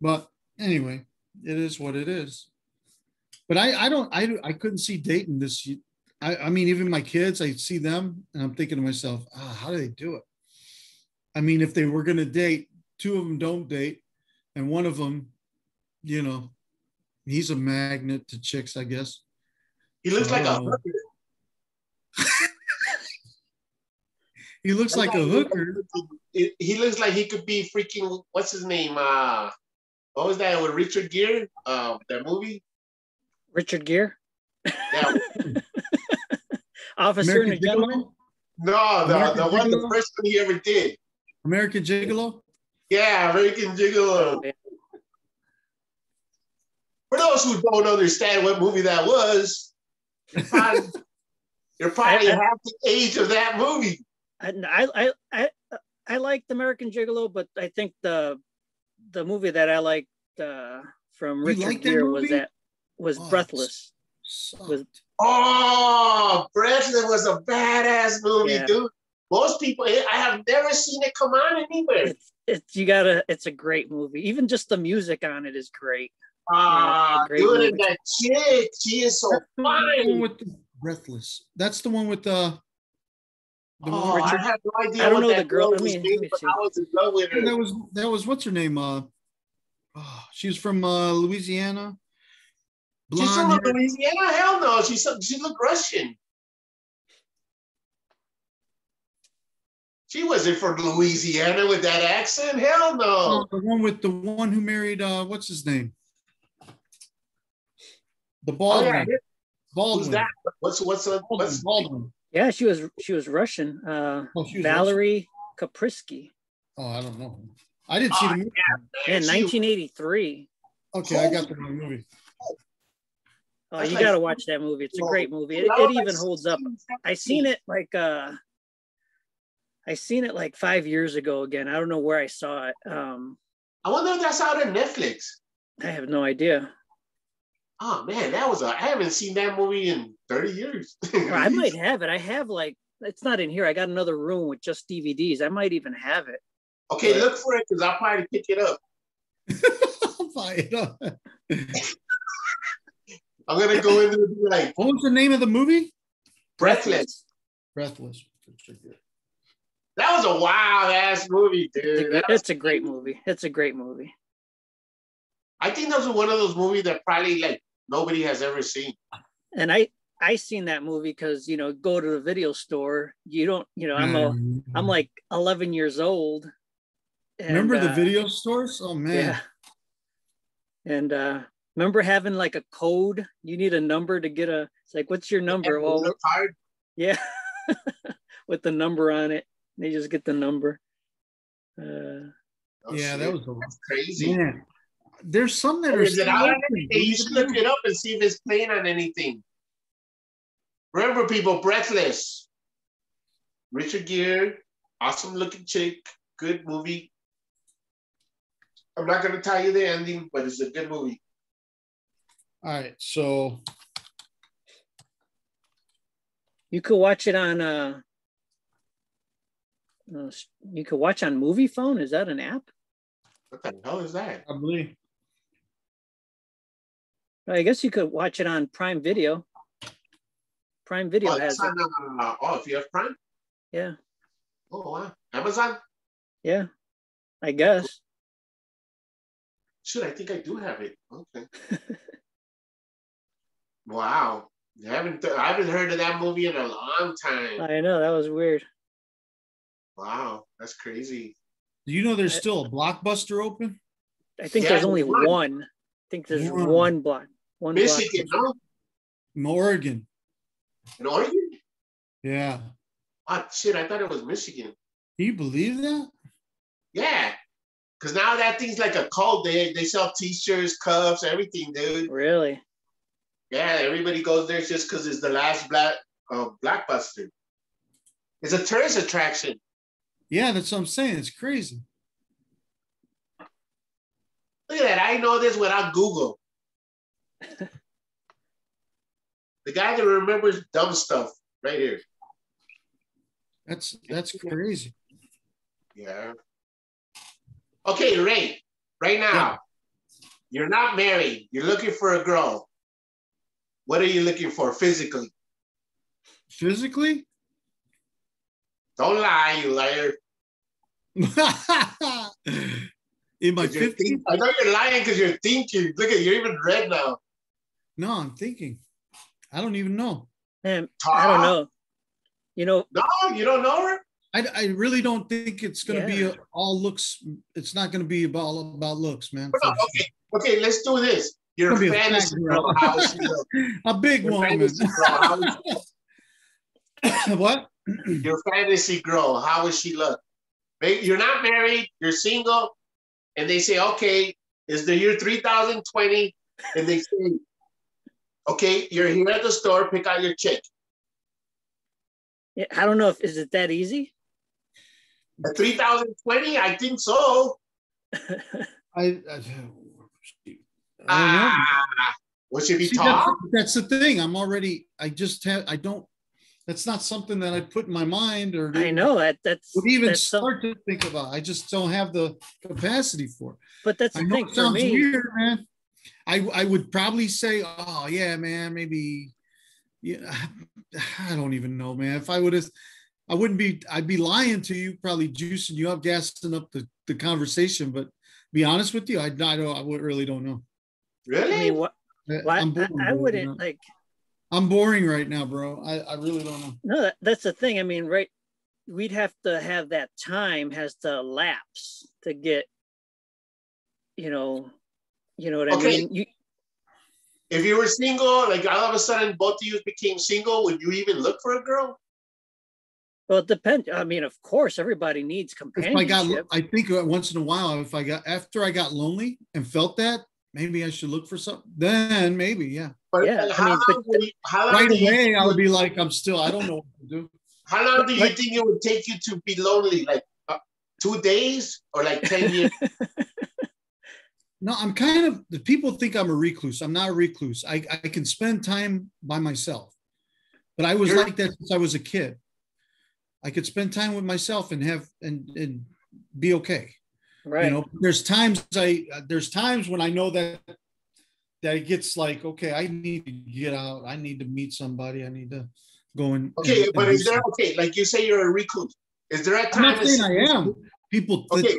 But anyway, it is what it is. But I I don't I I couldn't see dating this. I I mean, even my kids, I see them, and I'm thinking to myself, ah, how do they do it? I mean, if they were going to date, two of them don't date, and one of them, you know, he's a magnet to chicks, I guess. He looks like a he looks like a hooker. He looks like he could be freaking what's his name? Uh what was that with Richard Gere? Uh, that movie. Richard Gere. Yeah. Officer and a gentleman. No, the, American the one, the first one he ever did. American Gigolo? Yeah, American Gigolo. Yeah. For those who don't understand what movie that was, you're probably, you're probably I- I- half the age of that movie. I I I I, I liked American Gigolo, but I think the the movie that I liked uh, from Richard like that Gere was movie? that was Oh, Breathless. Sucked. With- Oh, Breathless was a badass movie, Yeah. dude. Most people, I have never seen it come on anywhere. It's it's you gotta. It's a great movie. Even just the music on it is great. Ah, great dude, movie. that chick, she is so the one fine. with the Breathless. That's the one with the. The one Oh, with I Richard- have no idea I don't what know that the girl. was I named, but. I was in love with her. that was that was what's her name? Uh, oh, she was from uh, Louisiana. She's from hair. Louisiana? Hell no. She's she looked Russian. She wasn't from Louisiana with that accent. Hell no. Oh, the one with the one who married uh, what's his name? The Oh, Baldwin. yeah. Baldwin. Who's that? What's what's a, Baldwin. what's Baldwin. Yeah, she was she was Russian. Uh, Oh, she was Valerie Kaprisky Oh, I don't know. I didn't see Oh, the movie. in she- 1983. Okay, I got the wrong movie. Oh, That's you like- got to watch that movie. It's a great movie. It, it even holds up. I seen it like uh I seen it like five years ago again. I don't know where I saw it. Um I wonder if that's out on Netflix. I have no idea. Oh man, that was a I haven't seen that movie in 30 years. I might have it. I have like it's not in here. I got another room with just DVDs. I might even have it. Okay, look for it because I'll probably pick it up. I'll buy it up. I'm gonna go into and be like What was the name of the movie? breathless. Breathless. That was a wild ass movie, dude. a, That was- it's a great movie. It's a great movie. I think that was one of those movies that probably like nobody has ever seen. And I I seen that movie because you know go to the video store. You don't you know I'm a I'm like 11 years old. and, Remember the uh, video stores? Oh man. Yeah. And uh remember having like a code? You need a number to get a it's like what's your number? And Well, look yeah. With the number on it. They just get the number. Uh Oh, yeah, shit. that was a That's crazy. man. There's some that are Is it out on open. Hey, you should look it up and see if it's playing on anything. Remember, people, Breathless. Richard Gere, awesome looking chick, good movie. I'm not gonna tell you the ending, but it's a good movie. All right, so you could watch it on uh uh, you could watch on Moviefone. Is that an app? What the hell is that? I believe. I guess you could watch it on Prime Video. Prime Video Oh, has it's it. on, uh, oh, if you have Prime? Yeah, Oh, wow. Amazon? yeah. I guess. Shit, I think I do have it. Okay. wow. I haven't, I haven't heard of that movie in a long time. I know that was weird. Wow, that's crazy. do you know there's still a blockbuster open? I think Yeah, there's only one. one. I think there's One. one block. One block. Michigan, no? In Oregon. In Oregon? Yeah. Oh, shit, I thought it was Michigan. Can you believe that? Yeah. Because now that thing's like a cult. They, they sell t-shirts, cups, everything, dude. Really? Yeah, everybody goes there just because it's the last black uh, blockbuster. It's a tourist attraction. Yeah, that's what I'm saying. It's crazy. Look at that. I know this without Google. the guy that remembers dumb stuff right here. That's that's crazy. Yeah. Okay, Ray, right now, Yeah. you're not married. You're looking for a girl. What are you looking for physically? Physically? Don't lie, you liar. In my 'Cause you're 50s? I know you're lying because you're thinking. Look at you're even red now. No, I'm thinking. I don't even know. Man, I don't know. You know, No, you don't know her? I, I really don't think it's going to be a, all looks. It's not going to be about about looks, man. No, okay, okay, let's do this. Your Gonna a fantasy fat girl, girl. she? A big Your woman. girl, what? your fantasy girl, how would she look? Maybe you're not married, you're single, and they say, okay, is the year 3020? And they say, okay, you're here at the store, pick out your chick. Yeah, I don't know if is it that easy. At 3020, I think so. I, I, I don't know. Ah, would she be See, tall? that's, that's the thing. I'm already. I just have. I don't. That's not something that I put in my mind or I know that that's would even that's some- start to think about. I just don't have the capacity for. it. but that's I the know thing it for sounds me. weird, man. I I would probably say, oh yeah, man, maybe. Yeah, I don't even know, man. If I would have, I wouldn't be. I'd be lying to you, probably juicing you up, gassing up the, the conversation. But be honest with you, I I don't. I really don't know. Really? I mean, what? Why? I'm boring, I, I wouldn't know? like. I'm boring right now, bro. I, I really don't know. No, that, that's the thing. I mean, right? We'd have to have that time has to lapse to get. You know, you know what I Okay. mean. You, if you were single, like all of a sudden both of you became single, would you even look for a girl? well, it depends. I mean, of course, everybody needs If I got, companionship. I think once in a while, if I got after I got lonely and felt that, maybe I should look for something. Then maybe, yeah. But Yeah, I how, mean, long but- would you, how long Right do you away, I would be like, I'm still. I don't know what to do. How long do you think it would take you to be lonely? Like uh, two days or like 10 years? No, I'm kind of. The people think I'm a recluse. I'm not a recluse. I I can spend time by myself, but I was You're- like that since I was a kid. I could spend time with myself and have and and be okay. right. you know there's times i there's times when i know that that it gets like okay i need to get out i need to meet somebody i need to go and Okay, and- but and is there, something. okay, like you say you're a recluse. Is there a i'm time? not saying i am people Okay,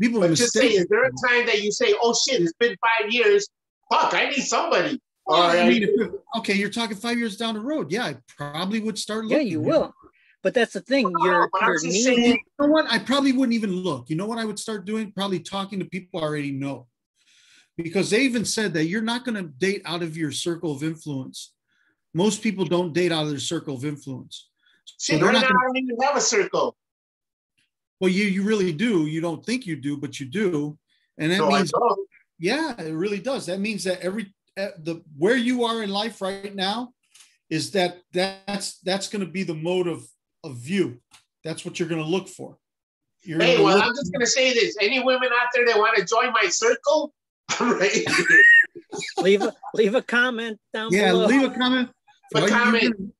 people but just say, is there a time that you say, oh shit, it's been five years. Fuck, I need somebody. Oh, or Well, I mean, you- if- okay you're talking five years down the road yeah i probably would start yeah, you will. But that's the thing. Your but I'm your just need. saying- you know what i probably wouldn't even look you know what i would start doing probably talking to people i already know because they even said that you're not going to date out of your circle of influence most people don't date out of their circle of influence Shit, they're right not now gonna- I don't even have a circle. Well, you you really do. You don't think you do, but you do, and that So means yeah, it really does. That means that every uh, the where you are in life right now is that that's that's going to be the mode of of view. That's what you're going to look for. You're Hey, well, look- I'm just gonna say this. Any women out there that want to join my circle, I'm leave a leave a comment down below. yeah, below. leave a comment. Leave a comment. gonna-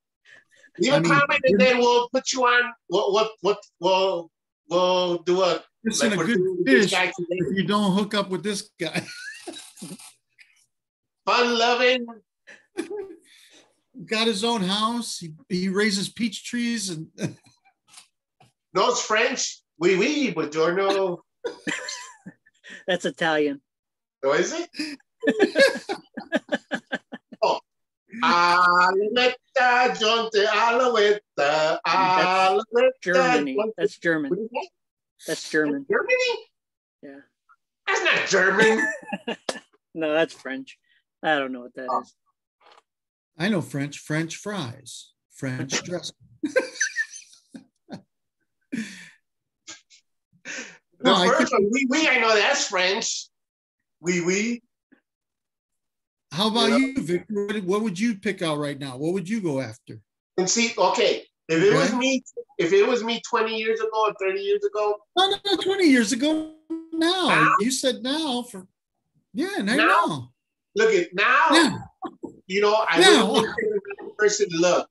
Leave I a mean, comment and then we'll put you on. What what what? We'll we'll do a Listen, like a good doing fish if you don't hook up with this guy. Fun loving. Got his own house. He, he raises peach trees and Knows French. Oui, oui, buongiorno. That's Italian. Oh, is it? Alouetta, Jonte, Alouetta, Alouetta. Germany. That's German. What is that? That's German. Germany? Yeah. That's not German. No, that's French. I don't know what that Oh. is. I know French. French fries. French dressing. The No, I first one, oui, oui, I know that's French. Oui, oui. How about Yeah. you, Victor? What, would you pick out right now? What would you go after? And see, okay, if it was me, if it was me 20 years ago or 30 years ago, No, no, no, 20 years ago. Now. Now? You said now for yeah, now. Now? look at now, Yeah. you know, I Now. look at person. Look,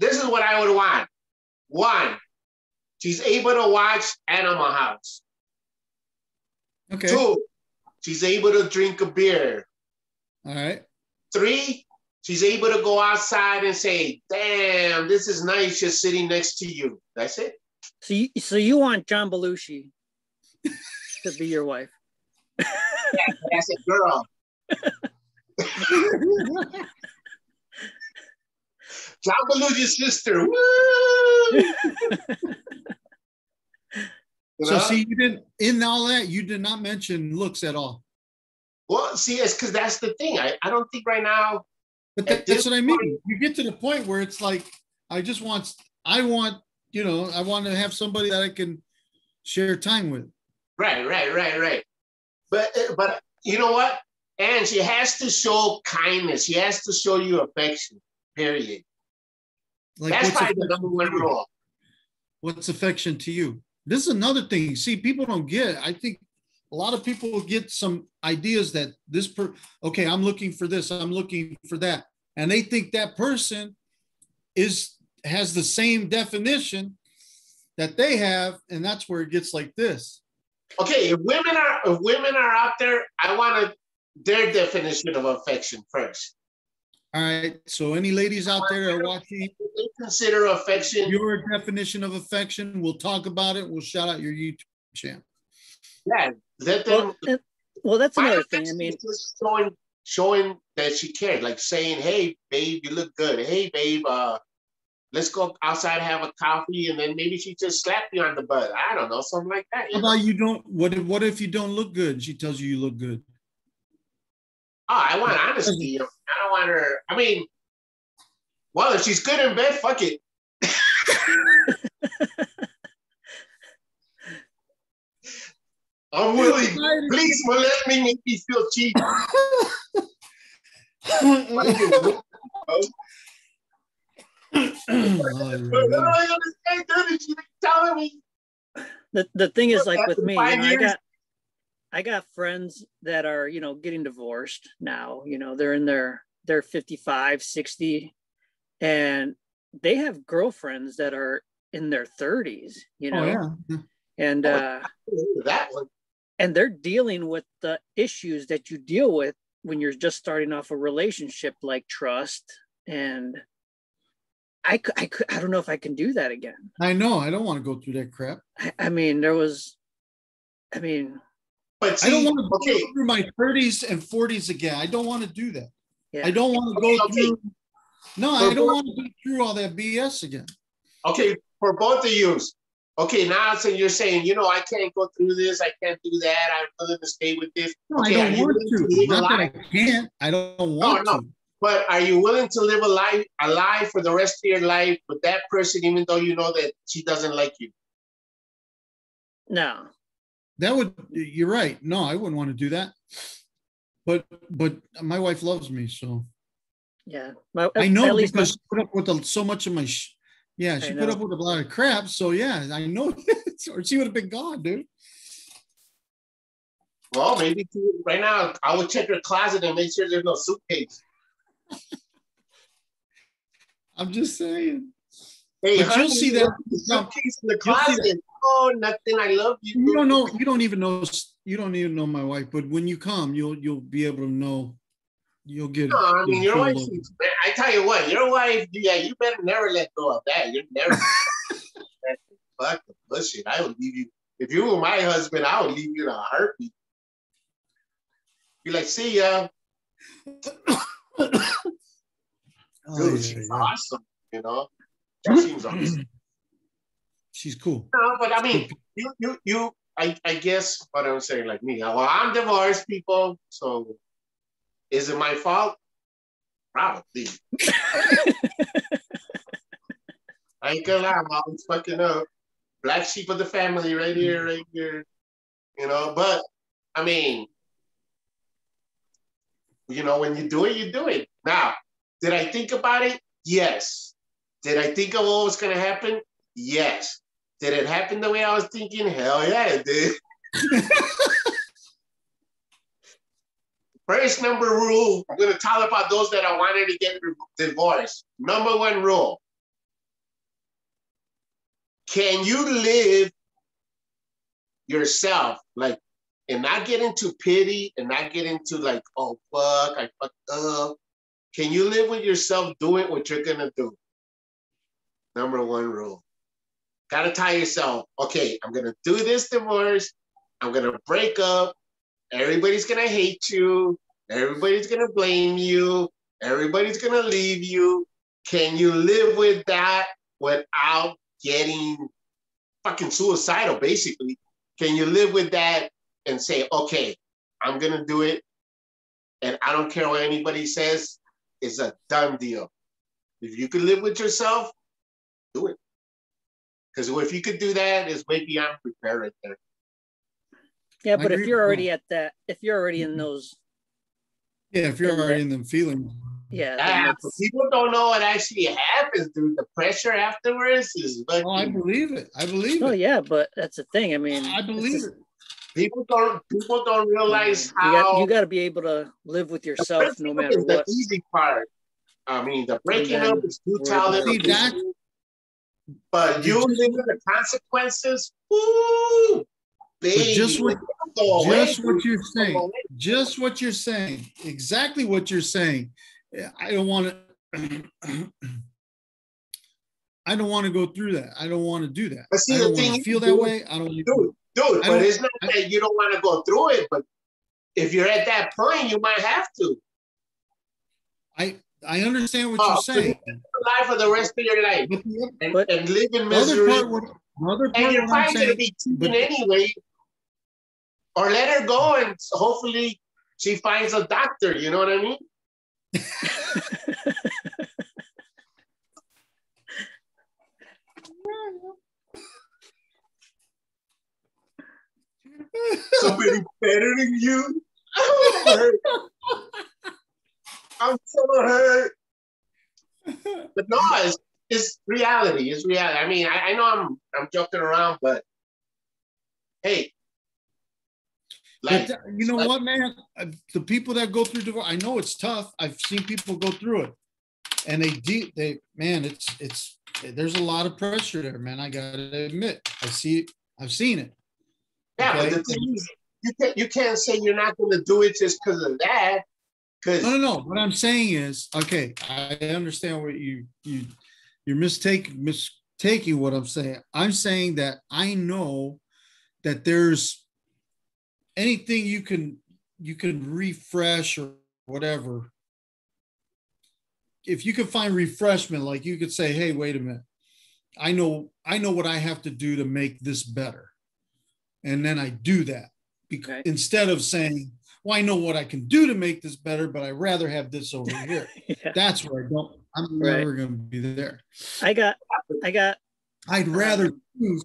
This is what I would want. One, she's able to watch Animal House. Okay. Two, she's able to drink a beer. All right. Three, she's able to go outside and say, damn, this is nice just sitting next to you. That's it. So you, so you want John Belushi to be your wife? yeah, That's a girl. John Belushi's sister. Woo! So see, you didn't in all that you did not mention looks at all. Well, see, it's because that's the thing. I, I don't think right now. But that, that's what I mean. You get to the point where it's like, I just want, I want, you know, I want to have somebody that I can share time with. Right, right, right, right. But uh, but you know what? And she has to show kindness. She has to show you affection. Period. Like That's probably the number one rule. what's affection to you? This is another thing. See, people don't get. I think a lot of people get some ideas that this per okay, I'm looking for this, I'm looking for that, and they think that person is has the same definition that they have, and that's where it gets like this. Okay, if women are if women are out there, I want to their definition of affection first. All right. So any ladies out there are watching, they consider affection, your definition of affection, we'll talk about it. We'll shout out your YouTube channel. Yeah, let them. Well, and- well, that's another thing. I mean, just showing showing that she cared, like saying, "Hey, babe, you look good. Hey, babe, uh, let's go outside have a coffee," and then maybe she just slapped you on the butt. I don't know, something like that. How about you don't what if what if you don't look good? She tells you you look good. Oh, I want honesty. I don't want her. I mean, well, if she's good in bed, fuck it. I'm willing. Please, let me make me feel cheap. What am I gonna say, dude? She telling me. the, the thing is like with me, you know, I got I got friends that are, you know, getting divorced now, you know, they're in their they're 55, 60 and they have girlfriends that are in their 30s, you know. Oh yeah. And Oh, uh That one. And they're dealing with the issues that you deal with when you're just starting off a relationship like trust and I, I, cou- I don't know if I can do that again. I know. I don't want to go through that crap. I, I mean, there was, I mean, But I don't want to okay, go through my 30s and 40s again. I don't want to do that. yeah. I don't want to go Okay, okay. through. No, I don't want to go through all that BS again. okay, for both of you. Okay, now so you're saying, you know, I can't go through this, I can't do that, I'm willing to stay with this. No, Okay, I don't want willing to. live a Not that I can't. I don't want no. to. But are you willing to live a life, a life for the rest of your life with that person, even though you know that she doesn't like you? no, That would. You're right. No, I wouldn't want to do that. But but my wife loves me, so yeah. My, I know at my- because she put up with the, so much of my. Sh- yeah, she put up with a lot of crap. So yeah, I know. this, or she would have been gone, dude. Well, maybe right now I would check her closet and make sure there's no suitcase. I'm just saying. Hey, But you'll see that- suitcase in the closet. Oh, nothing. I love you. You don't know. You don't even know. You don't even know my wife. But when you come, you'll you'll be able to know. You'll get. No, I mean, your wife, I tell you what, your wife, yeah, you better never let go of that. You're never. Fuck the bullshit. I would leave you. If you were my husband, I would leave you in a heartbeat. Be like, see ya. Oh, yeah, she's yeah. awesome. You know, she seems awesome. She's cool. No, but I mean, you, you, you. I, I guess what I'm saying, like me. Well, I'm divorced, people. So, is it my fault? Probably. I ain't gonna lie, I'm always fucking up. Black sheep of the family, right here, mm. right here. You know, but I mean, you know, when you do it, you do it. Now, did I think about it? Yes. Did I think of what was gonna happen? Yes. Did it happen the way I was thinking? Hell yeah, it did. First number rule, I'm gonna talk about those that I wanted to get divorced. Number one rule. Can you live yourself, like, and not get into pity and not get into like, oh fuck, I fucked up. Can you live with yourself doing what you're gonna do? Number one rule. Gotta tie yourself. Okay, I'm gonna do this divorce. I'm gonna break up. Everybody's gonna hate you. Everybody's gonna blame you. Everybody's gonna leave you. Can you live with that without getting fucking suicidal, basically? can you live with that and say, okay, I'm gonna do it, and I don't care what anybody says. It's a done deal. If you can live with yourself, do it. Because if you could do that, it's way beyond repair right there. Yeah, but if you're already at that, if you're already in those, yeah, if you're already in them feelings, yeah. Ah, people don't know what actually happens, dude. The pressure afterwards is. But oh, I believe it. I believe oh, it. yeah, but that's the thing. I mean, I believe it. People don't. People don't realize how you got, you got to be able to live with yourself no matter what. The easy part. I mean, the breaking up is brutality. That, but you live with the consequences. Woo, baby, just what, just what you're saying. Just what you're saying. Exactly what you're saying. I don't want to. I don't want to go through that. I don't want to do that. But see, I don't want to feel that way. I don't. Do it, do it. But it's not I, that you don't want to go through it. But if you're at that point, you might have to. I I understand what oh, you're saying. Life for the rest of your life and, but and live in misery. Part, other part and you're probably going to be cheating anyway. Or let her go and hopefully she finds a doctor. You know what I mean? Somebody better than you. I'm so hurt. But no, it's, it's reality. It's reality. I mean, I, I know I'm I'm joking around, but hey, like, but you know like, what, man? Uh, the people that go through divorce, I know it's tough. I've seen people go through it, and they deep. They man, it's it's there's a lot of pressure there, man. I gotta admit, I see. I've seen it. Yeah, okay? but the thing is, you can't you can't say you're not going to do it just because of that. Because no, no, no. What I'm saying is, okay, I understand what you you you're mistaking mistaking what I'm saying. I'm saying that I know that there's anything you can you can refresh or whatever if you can find refreshment like you could say hey wait a minute i know i know what i have to do to make this better and then i do that because okay. instead of saying well i know what i can do to make this better but i rather have this over here yeah. that's where i don't i'm right. never going to be there i got i got i'd uh, rather choose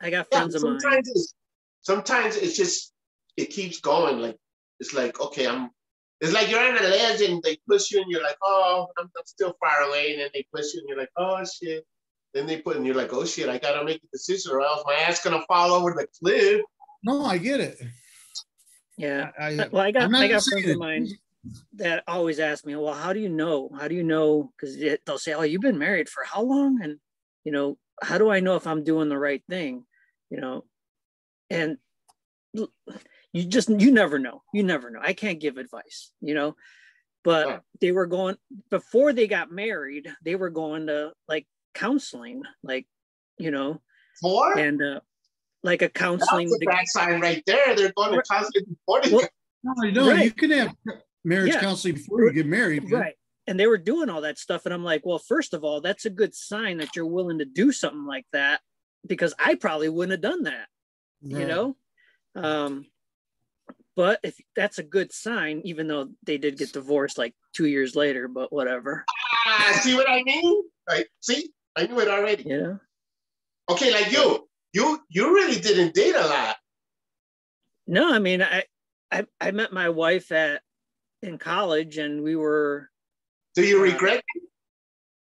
i got friends yeah, of mine sometimes it's just it keeps going. Like it's like okay, I'm. It's like you're on a ledge and they push you and you're like, oh, I'm, I'm still far away, and then they push you and you're like, oh shit. Then they put and you're like, oh shit, I gotta make a decision or else my ass gonna fall over the cliff. No, I get it. Yeah. I, I, well, I got I got friends of mine that always ask me, well, how do you know? How do you know? Because they'll say, oh, you've been married for how long? And you know, how do I know if I'm doing the right thing? You know, and you just you never know you never know i can't give advice you know but they were going before they got married they were going to like counseling like you know for and uh like a counseling That's a bad sign right there they're going to counseling before they well, no, no right. you can have marriage yeah. counseling before you get married right and they were doing all that stuff and i'm like well first of all that's a good sign that you're willing to do something like that because i probably wouldn't have done that right. you know um, but if that's a good sign, even though they did get divorced like two years later, but whatever. Ah, see what I mean? Like, see, I knew it already. Yeah. Okay, like you, you, you really didn't date a lot. No, I mean, I, I, I met my wife at in college, and we were. Do you uh, regret?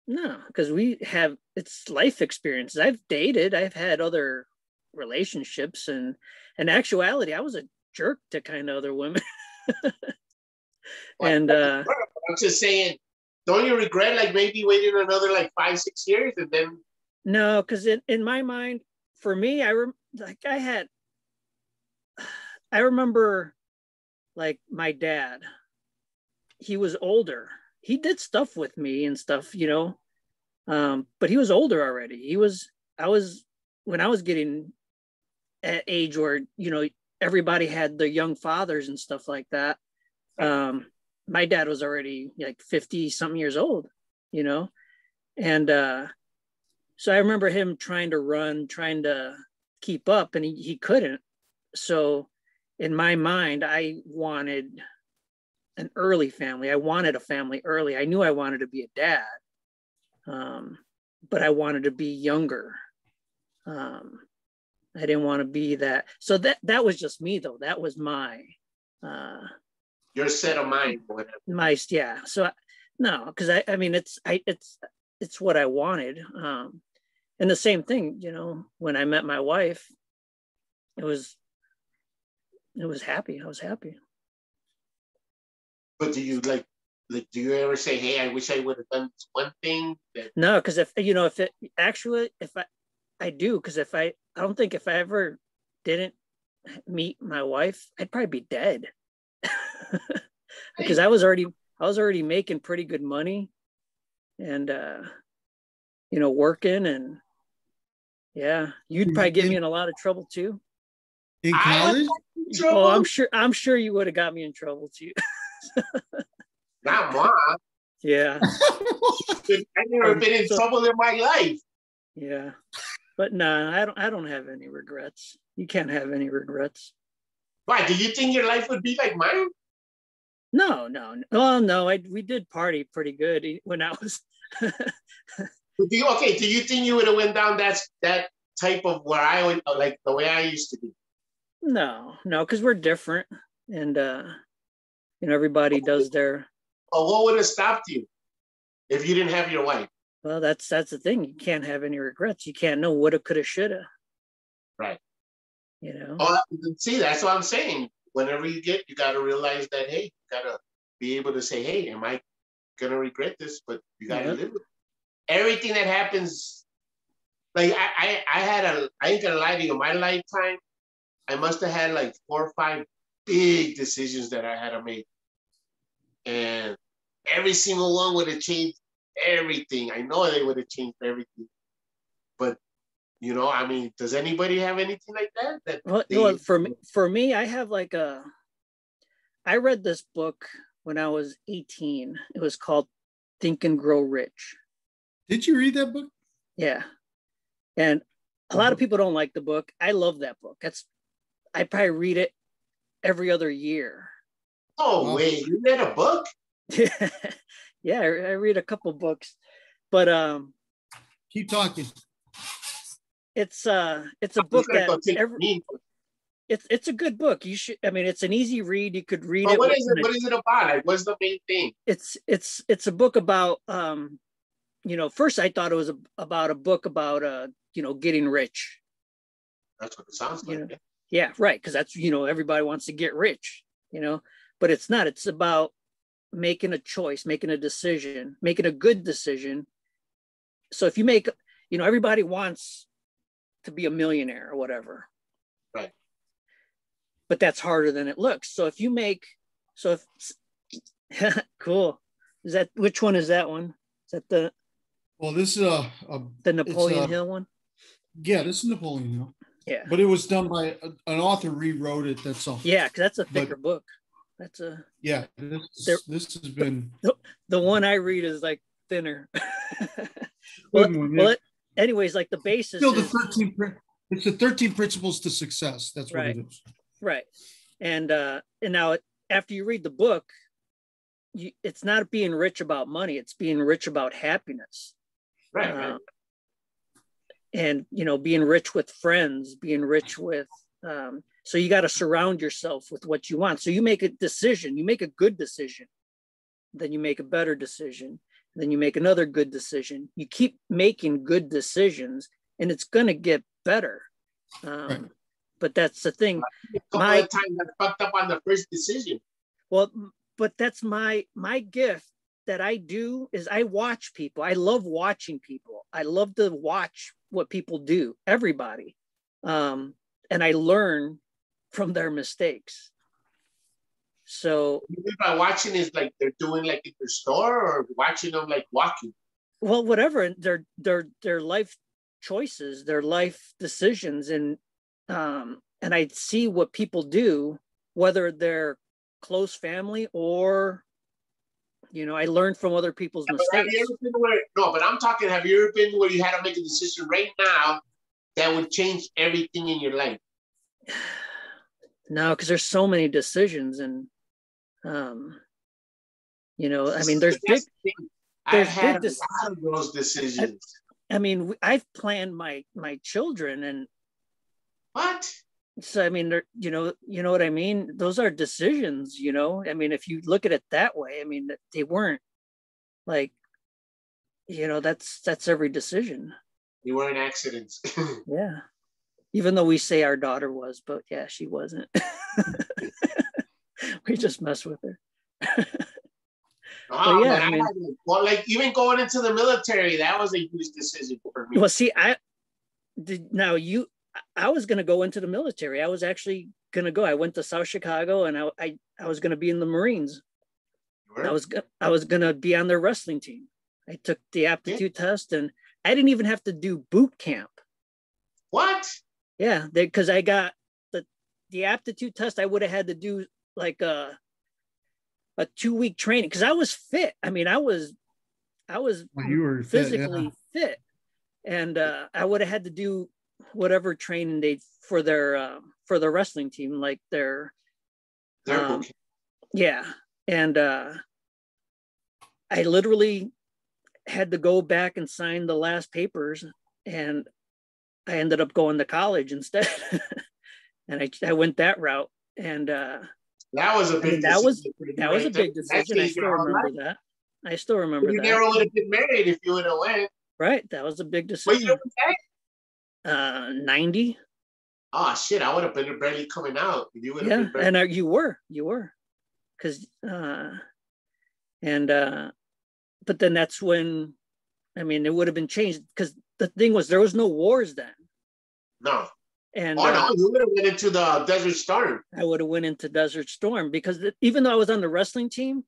no, because we have it's life experiences. I've dated. I've had other relationships, and in actuality, I was a jerk to kind of other women. and uh, I'm just saying, don't you regret like maybe waiting another like five, six years and then? No, because in, in my mind, for me, I rem- like I had, I remember like my dad, he was older. He did stuff with me and stuff, you know, um, but he was older already. He was, I was, when I was getting at age where you know everybody had the young fathers and stuff like that um my dad was already like 50 something years old you know and uh so i remember him trying to run trying to keep up and he, he couldn't. So in my mind, I wanted an early family. I wanted a family early. I knew I wanted to be a dad, um, but I wanted to be younger. Um, I didn't want to be that. So that that was just me though. That was my uh, your set of mind. My yeah. So no, because I I mean it's I it's it's what I wanted. Um, and the same thing, you know, when I met my wife, it was it was happy. I was happy. But do you like like do you ever say, "Hey, I wish I would have done one thing"? That- no, because if you know, if it actually, if I, I do, because if I, I don't think if I ever didn't meet my wife, I'd probably be dead. because I was already, I was already making pretty good money, and uh, you know, working and yeah, you'd probably get me in a lot of trouble too. In college? Oh, I'm sure. I'm sure you would have got me in trouble too. Not mom. Yeah. I've never been in so, trouble in my life. Yeah. But no, nah, I don't I don't have any regrets. You can't have any regrets. Why? Do you think your life would be like mine? No, no. Well, no, I we did party pretty good when I was do you, okay, do you think you would have went down that that type of where I would like the way I used to be? No, no, because we're different, and uh, you know everybody does their. Well, what would have stopped you if you didn't have your wife? Well, that's that's the thing. You can't have any regrets. You can't know woulda, coulda, shoulda. Right. You know. Oh, see, that's what I'm saying. Whenever you get, you got to realize that hey, you got to be able to say, hey, am I gonna regret this? But you got to yep. live with it. Everything that happens, like I, I, I had a, I ain't gonna lie to you, my lifetime, I must have had like four or five big decisions that I had to make. And every single one would have changed everything. I know they would have changed everything. But you know, I mean, does anybody have anything like that? That well, they, well, for me, for me, I have like a. I read this book when I was 18. It was called Think and Grow Rich. Did you read that book? Yeah. And a lot of uh-huh. people don't like the book. I love that book. That's I probably read it every other year. Oh wait, you read a book? yeah, I, I read a couple books, but um, keep talking. It's uh, it's a book that every, it's it's a good book. You should. I mean, it's an easy read. You could read but it. What is it? What is it about? Like, what's the main thing? It's it's it's a book about um, you know. First, I thought it was a, about a book about uh, you know, getting rich. That's what it sounds like. You know? Yeah, right. Because that's you know everybody wants to get rich. You know, but it's not. It's about making a choice, making a decision, making a good decision. So if you make, you know, everybody wants to be a millionaire or whatever Right. but that's harder than it looks. So if you make, so if, cool. Is that, which one is that one? Is that the, well, this is a, a the Napoleon a, Hill one. Yeah, this is Napoleon Hill. Yeah, but it was done by a, an author rewrote it. That's all. Yeah, because that's a thicker but, book. That's a yeah. This, this has been the, the, one I read is like thinner. well, one, yeah. well it, anyways, like the basis. Still the thirteen. It's the thirteen principles to success. That's what right. it is. Right. And uh and now after you read the book, you, it's not being rich about money, it's being rich about happiness. Right, right. And you know, being rich with friends, being rich with um so you got to surround yourself with what you want. So you make a decision, you make a good decision, then you make a better decision, then you make another good decision. You keep making good decisions and it's going to get better. Um, right but that's the thing. A my time I fucked up on the first decision. Well, but that's my my gift that I do is I watch people. I love watching people. I love to watch what people do. Everybody, um, and I learn from their mistakes. So by watching is like they're doing like in their store or watching them like walking. Well, whatever their their their life choices, their life decisions, and um, and I see what people do, whether they're close family or, you know, I learned from other people's yeah, mistakes. Where, no, but I'm talking. Have you ever been where you had to make a decision right now that would change everything in your life? No, because there's so many decisions and um you know, I mean there's big I've had a lot of those decisions. I, I mean, I've planned my my children and what? So I mean, you know, you know what I mean. Those are decisions, you know. I mean, if you look at it that way, I mean, they weren't like, you know, that's that's every decision. You weren't accidents. yeah, even though we say our daughter was, but yeah, she wasn't. we just mess with her. Oh, yeah, I mean, well, like even going into the military, that was a huge decision for me. Well, see, I did now you I was gonna go into the military. I was actually gonna go. I went to South Chicago and I I, I was gonna be in the Marines. I was I was gonna be on their wrestling team. I took the aptitude yeah. test and I didn't even have to do boot camp. What? Yeah, because I got the the aptitude test. I would have had to do like a a two week training because I was fit. I mean, I was I was well, you were physically fit, yeah. fit. and uh, I would have had to do whatever training they for their uh, for the wrestling team, like their um, yeah, and uh, I literally had to go back and sign the last papers, and I ended up going to college instead, and I I went that route, and uh, that was a big. I mean, that was that was a big decision. I still remember that. I still remember you that. You never would have been married if you would have went. Right, that was a big decision. What year Uh, ninety. Oh shit! I would have been barely coming out. You would have yeah, and uh, you were, you were, because uh, and uh, but then that's when, I mean, it would have been changed because the thing was there was no wars then. No. And oh, no, uh, you would have went into the Desert Storm. I would have went into Desert Storm because the, even though I was on the wrestling team,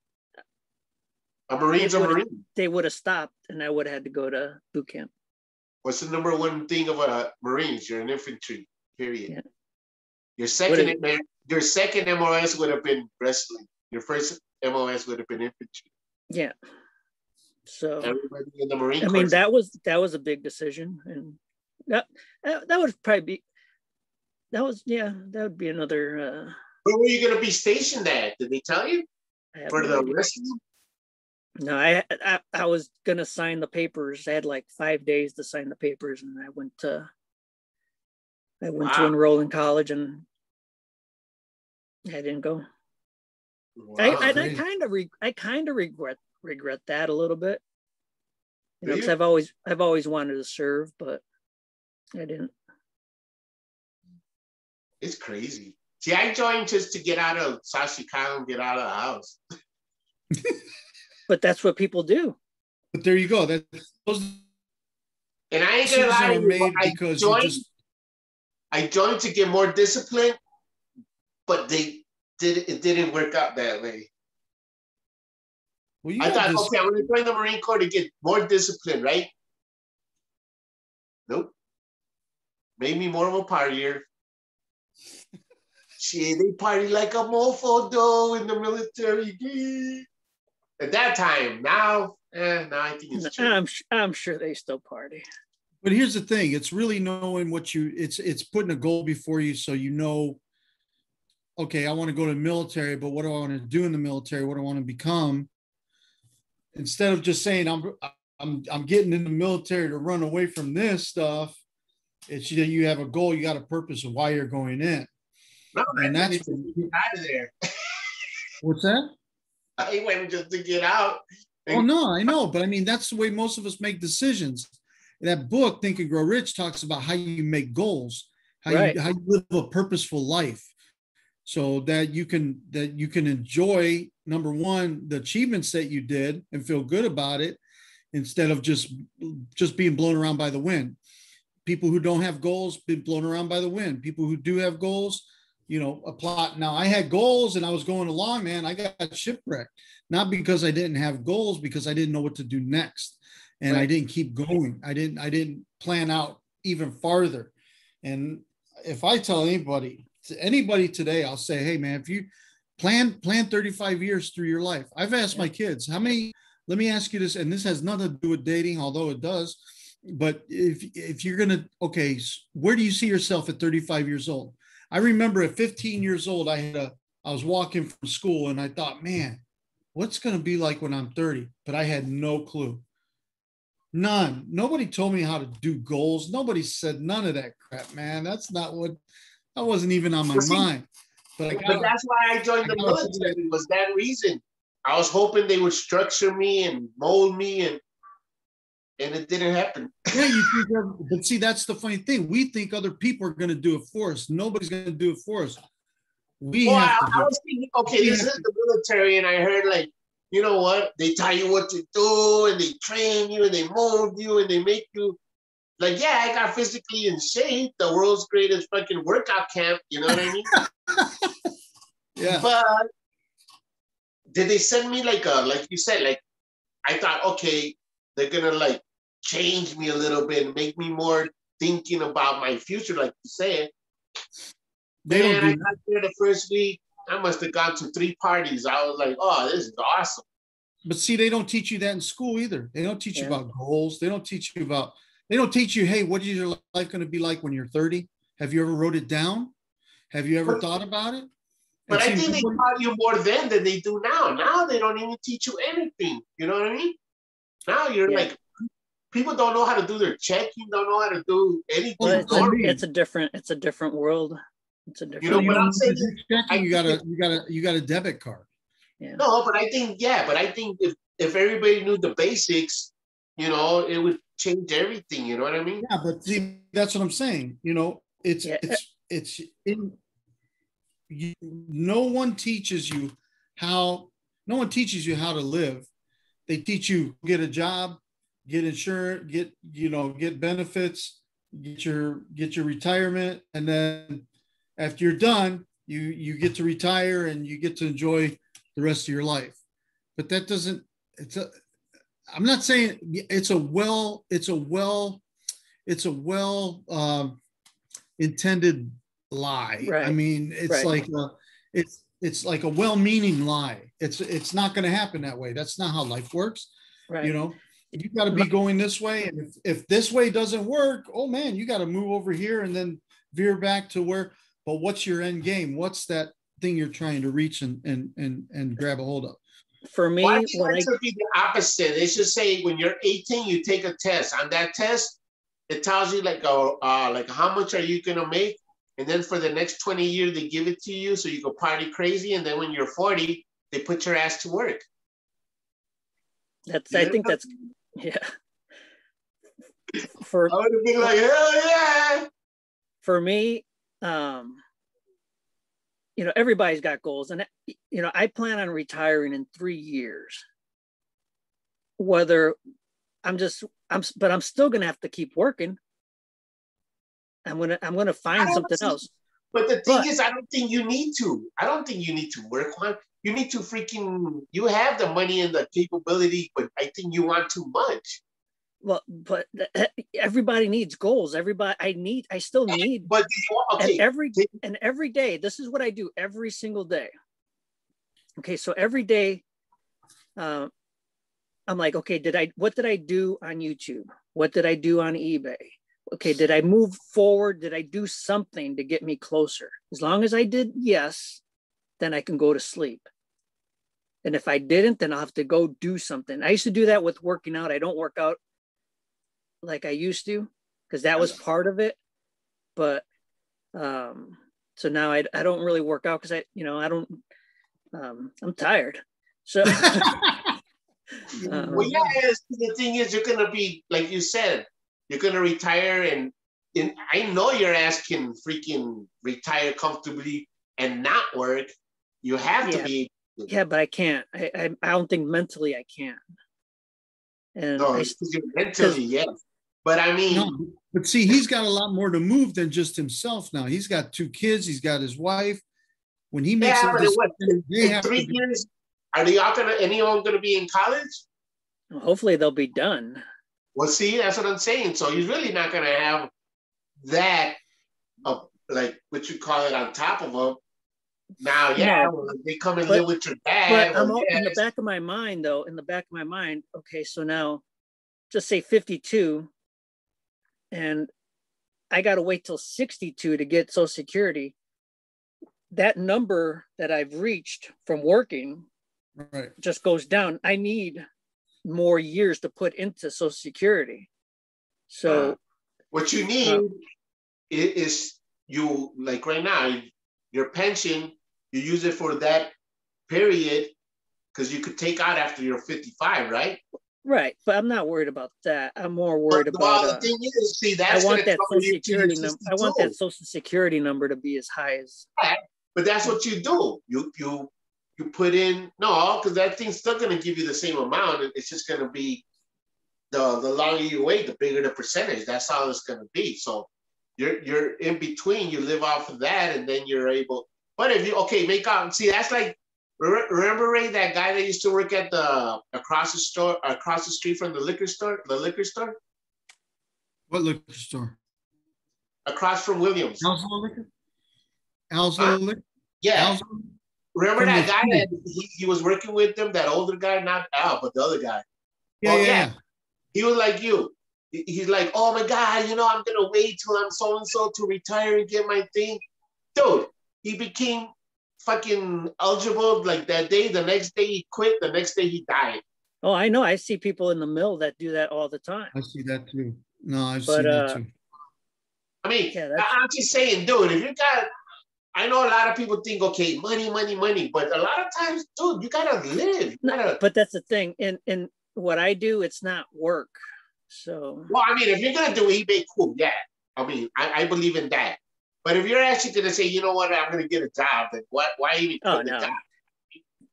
a Marine's a Marine. They would have stopped, and I would have had to go to boot camp. What's the number one thing of a Marines? You're an infantry. Period. Yeah. Your second, your second MOS would have been wrestling. Your first MOS would have been infantry. Yeah. So everybody in the Marine. I mean, that was that was a big decision, and that that would probably be that was yeah, that would be another. Uh, Where were you going to be stationed at? Did they tell you? For the rescue? No, I, I I was gonna sign the papers. I had like five days to sign the papers, and I went to I went wow. to enroll in college, and I didn't go. Wow, I, I, I kind of re, I kind of regret regret that a little bit. You know, because I've always I've always wanted to serve, but I didn't. It's crazy. See, I joined just to get out of South Chicago and get out of the house. but that's what people do. But there you go. That those and I ain't gonna lie to you, I joined, just... I joined to get more discipline, but they did it didn't work out that way. Well, I thought, this... okay, I'm gonna join the Marine Corps to get more discipline, right? Nope. Made me more of a partier. Shit, they party like a mofo though in the military. At that time, now, eh, now I think it's I'm, I'm sure they still party. But here's the thing: it's really knowing what you. It's it's putting a goal before you, so you know. Okay, I want to go to the military, but what do I want to do in the military? What do I want to become? Instead of just saying I'm I'm I'm getting in the military to run away from this stuff, it's that you have a goal, you got a purpose of why you're going in. No, and that's out of there. What's that? I went just to get out. Oh no, I know, but I mean that's the way most of us make decisions. That book, Think and Grow Rich, talks about how you make goals, how right. you how you live a purposeful life, so that you can that you can enjoy number one the achievements that you did and feel good about it, instead of just just being blown around by the wind people who don't have goals been blown around by the wind people who do have goals you know a plot. Now i had goals and i was going along man. I got shipwrecked not because i didn't have goals because i didn't know what to do next. And right. i didn't keep going. I didn't i didn't plan out even farther. And if i tell anybody to anybody today i'll say hey man if you plan plan 35 years through your life. I've asked my kids how many let me ask you this and this has nothing to do with dating although it does. But if if you're gonna okay, where do you see yourself at 35 years old? I remember at 15 years old, I had a I was walking from school and I thought, man, what's gonna be like when I'm 30? But I had no clue. None. Nobody told me how to do goals. Nobody said none of that crap, man. That's not what that wasn't even on my See, mind. But, but that's why I joined the military. Was that reason? I was hoping they would structure me and mold me, and and it didn't happen. yeah, you think, but see, that's the funny thing. We think other people are going to do it for us. Nobody's going to do it for us. We well, have I, I was thinking, okay, this is the military, and I heard like you know what? They tell you what to do and they train you and they mold you and they make you like, yeah, I got physically in shape, the world's greatest fucking workout camp, you know what I mean? yeah. But did they send me like a like you said, like I thought, okay, they're gonna like change me a little bit and make me more thinking about my future, like you said. They Man, do I got there the first week. I must have gone to three parties. I was like, oh, this is awesome. But see, they don't teach you that in school either. They don't teach yeah. you about goals. They don't teach you about, they don't teach you, hey, what is your life going to be like when you're 30? Have you ever wrote it down? Have you ever but, thought about it? But I think they taught you more then than they do now. Now they don't even teach you anything. You know what I mean? Now you're yeah. like, people don't know how to do their checking, don't know how to do anything. Well, it's, a, it's, a, different, it's a different world. It's a different. You know, but I'm saying you got a you got a you got a debit card. Yeah. No, but I think yeah, but I think if if everybody knew the basics, you know, it would change everything. You know what I mean? Yeah, but see, that's what I'm saying. You know, it's yeah. it's it's in. You, no one teaches you how. No one teaches you how to live. They teach you get a job, get insurance, get you know, get benefits, get your get your retirement, and then after you're done, you you get to retire and you get to enjoy the rest of your life. But that doesn't. It's a. I'm not saying it's a well. It's a well. It's a well um, intended lie. Right. I mean, it's right. like a, it's it's like a well-meaning lie. It's it's not going to happen that way. That's not how life works. Right. You know, you got to be going this way, and if, if this way doesn't work, oh man, you got to move over here and then veer back to where but what's your end game? What's that thing you're trying to reach and and and, and grab a hold of? For me, why when it I, be the opposite? They should say when you're 18, you take a test. On that test, it tells you like, oh, uh, like how much are you gonna make? And then for the next 20 years, they give it to you so you go party crazy. And then when you're 40, they put your ass to work. That's I think that's yeah. For I would have been like, hell yeah. For me, um, you know, everybody's got goals, and you know, I plan on retiring in three years. Whether I'm just, I'm, but I'm still gonna have to keep working. I'm gonna, I'm gonna find something else. But the thing but, is, I don't think you need to. I don't think you need to work on. You need to freaking. You have the money and the capability, but I think you want too much well but everybody needs goals everybody i need i still need but okay. and every and every day this is what i do every single day okay so every day uh, i'm like okay did i what did i do on youtube what did i do on ebay okay did i move forward? Did i do something to get me closer? As long as i did yes then i can go to sleep. And if i didn't then i'll have to go do something. I used to do that with working out. I don't work out like I used to because that was part of it. But um, so now I, I don't really work out because I, you know, I don't, um, I'm tired. So, um, well, yeah, the thing is, you're going to be, like you said, you're going to retire and, and I know your ass can freaking retire comfortably and not work. You have yeah. to be. Yeah, but I can't. I, I, I don't think mentally I can. And no, I, mentally, yes. But I mean, no, but see, he's got a lot more to move than just himself now. He's got two kids, he's got his wife. When he makes yeah, decision, what, they have three be- years, are they all gonna anyone gonna be in college? hopefully they'll be done. Well, see, that's what I'm saying. So he's really not gonna have that of like what you call it on top of him. Now, yeah, no, they come and but, live with your dad. But I'm yes. in the back of my mind, though. In the back of my mind, okay, so now, just say 52 and I got to wait till 62 to get Social Security. That number that I've reached from working Right. just goes down. I need more years to put into Social Security. So, Uh, What you need i- is you like right now, your pension, you use it for that period because you could take out after you're 55, right? right. But I'm not worried about that. I'm more worried But, about. well, uh, the thing is, see, I that's want gonna that Social you till you're Security number. I want that Social Security number to be as high as. But that's what you do. You you you put in no, because that thing's still gonna give you the same amount. It's just gonna be the the longer you wait, the bigger the percentage. That's how it's gonna be. So you're you're in between. You live off of that, and then you're able. But if you okay, make out. See, that's like remember Ray, that guy that used to work at the across the store, across the street from the liquor store, the liquor store What liquor store? across from Williams. Al's liquor. Al's Huh? liquor. Yeah, Al's remember that guy street. that he, he was working with them, that older guy, not Al, but the other guy. Yeah, Oh, yeah, yeah. yeah. he was like you. He's like, oh my God, you know, I'm gonna wait till I'm so and so to retire and get my thing. Dude, he became fucking eligible like that day. The next day he quit. The next day he died. Oh, I know. I see people in the mill that do that all the time. I see that too. No, I've But, seen that uh, too. I mean, Yeah, I'm just saying, dude, if you got, I know a lot of people think, okay, money, money, money, but a lot of times, dude, you gotta live. You gotta, But that's the thing. And and what I do, it's not work. So well, I mean, if you're gonna do eBay, cool, yeah. I mean, I, I believe in that. But if you're actually gonna say, you know what, I'm gonna get a job, then what? Why even Oh, no. job?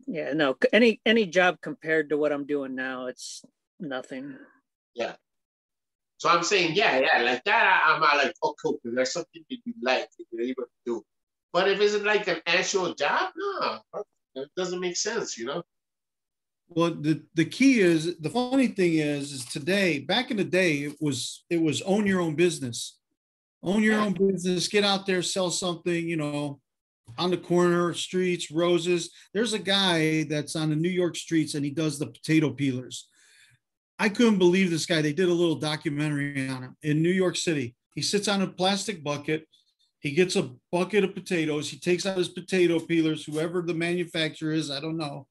yeah, no. Any any job compared to what I'm doing now, it's nothing. Yeah. So I'm saying, yeah, yeah, like that. I, I'm not like, oh, cool, there's something that you like that you're able to do. But if it's like an actual job, no, it doesn't make sense, you know. Well, the, the key is the funny thing is is today, back in the day, it was it was own your own business. Own your own business, get out there, sell something, you know, on the corner, streets, roses. There's a guy that's on the New York streets and he does the potato peelers. I couldn't believe this guy. They did a little documentary on him in New York City. He sits on a plastic bucket. He gets a bucket of potatoes. He takes out his potato peelers, whoever the manufacturer is, I don't know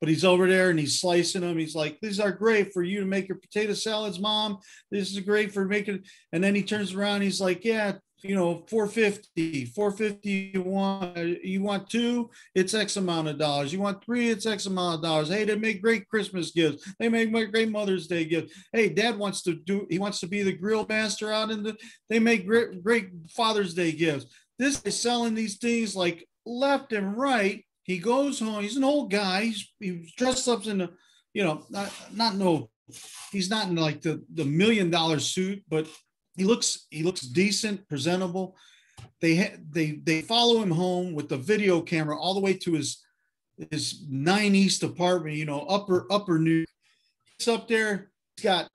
but he's over there and he's slicing them. He's like, "These are great for you to make your potato salads, mom. This is great for making." And then he turns around. He's like, "Yeah, you know, 450, 450 you want you want two, it's X amount of dollars. You want three, it's X amount of dollars. Hey, they make great Christmas gifts. They make great Mother's Day gifts. Hey, dad wants to do, he wants to be the grill master out in the, they make great, great Father's Day gifts. This is selling these things like left and right. He goes home. He's an old guy. He's, he's dressed up in a, you know, not, not no, he's not in like the, the million dollar suit, but he looks, he looks decent, presentable. They, ha- they, they follow him home with the video camera all the way to his, his nine East apartment, you know, upper, upper New. It's up there. He's got,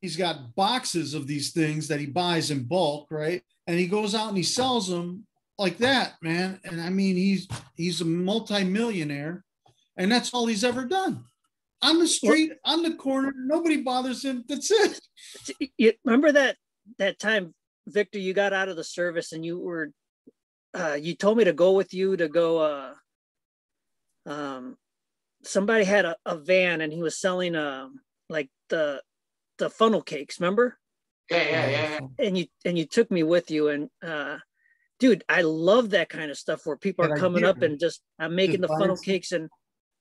he's got boxes of these things that he buys in bulk, right? And he goes out and he sells them like that, man. And I mean, he's he's a multimillionaire, and that's all he's ever done. On the street, on the corner, nobody bothers him. That's it. You remember that that time, Victor, you got out of the service and you were uh you told me to go with you to go uh um somebody had a, a van and he was selling um like the the funnel cakes, remember? Yeah, yeah, yeah. yeah. And you and you took me with you and uh dude, I love that kind of stuff where people are That coming up and just I'm making the funnel cakes and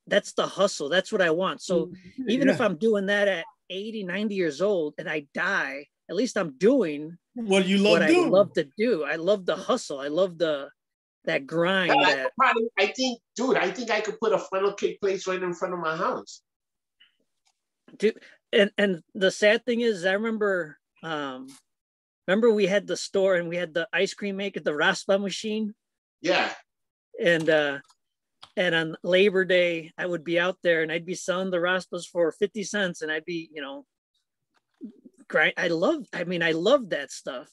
that's the hustle. That's what I want. So even if I'm doing that at 80, 90 years old and I die, at least I'm doing what you love what doing, I love to do. I love the hustle. I love the that grind. I, That probably, I think, dude, I think I could put a funnel cake place right in front of my house. dude, and and the sad thing is, I remember, um, remember we had the store and we had the ice cream maker, the raspa machine, Yeah, and uh, and on Labor Day I would be out there and I'd be selling the raspas for fifty cents, and I'd be, you know, grind. I love. I mean, I love that stuff,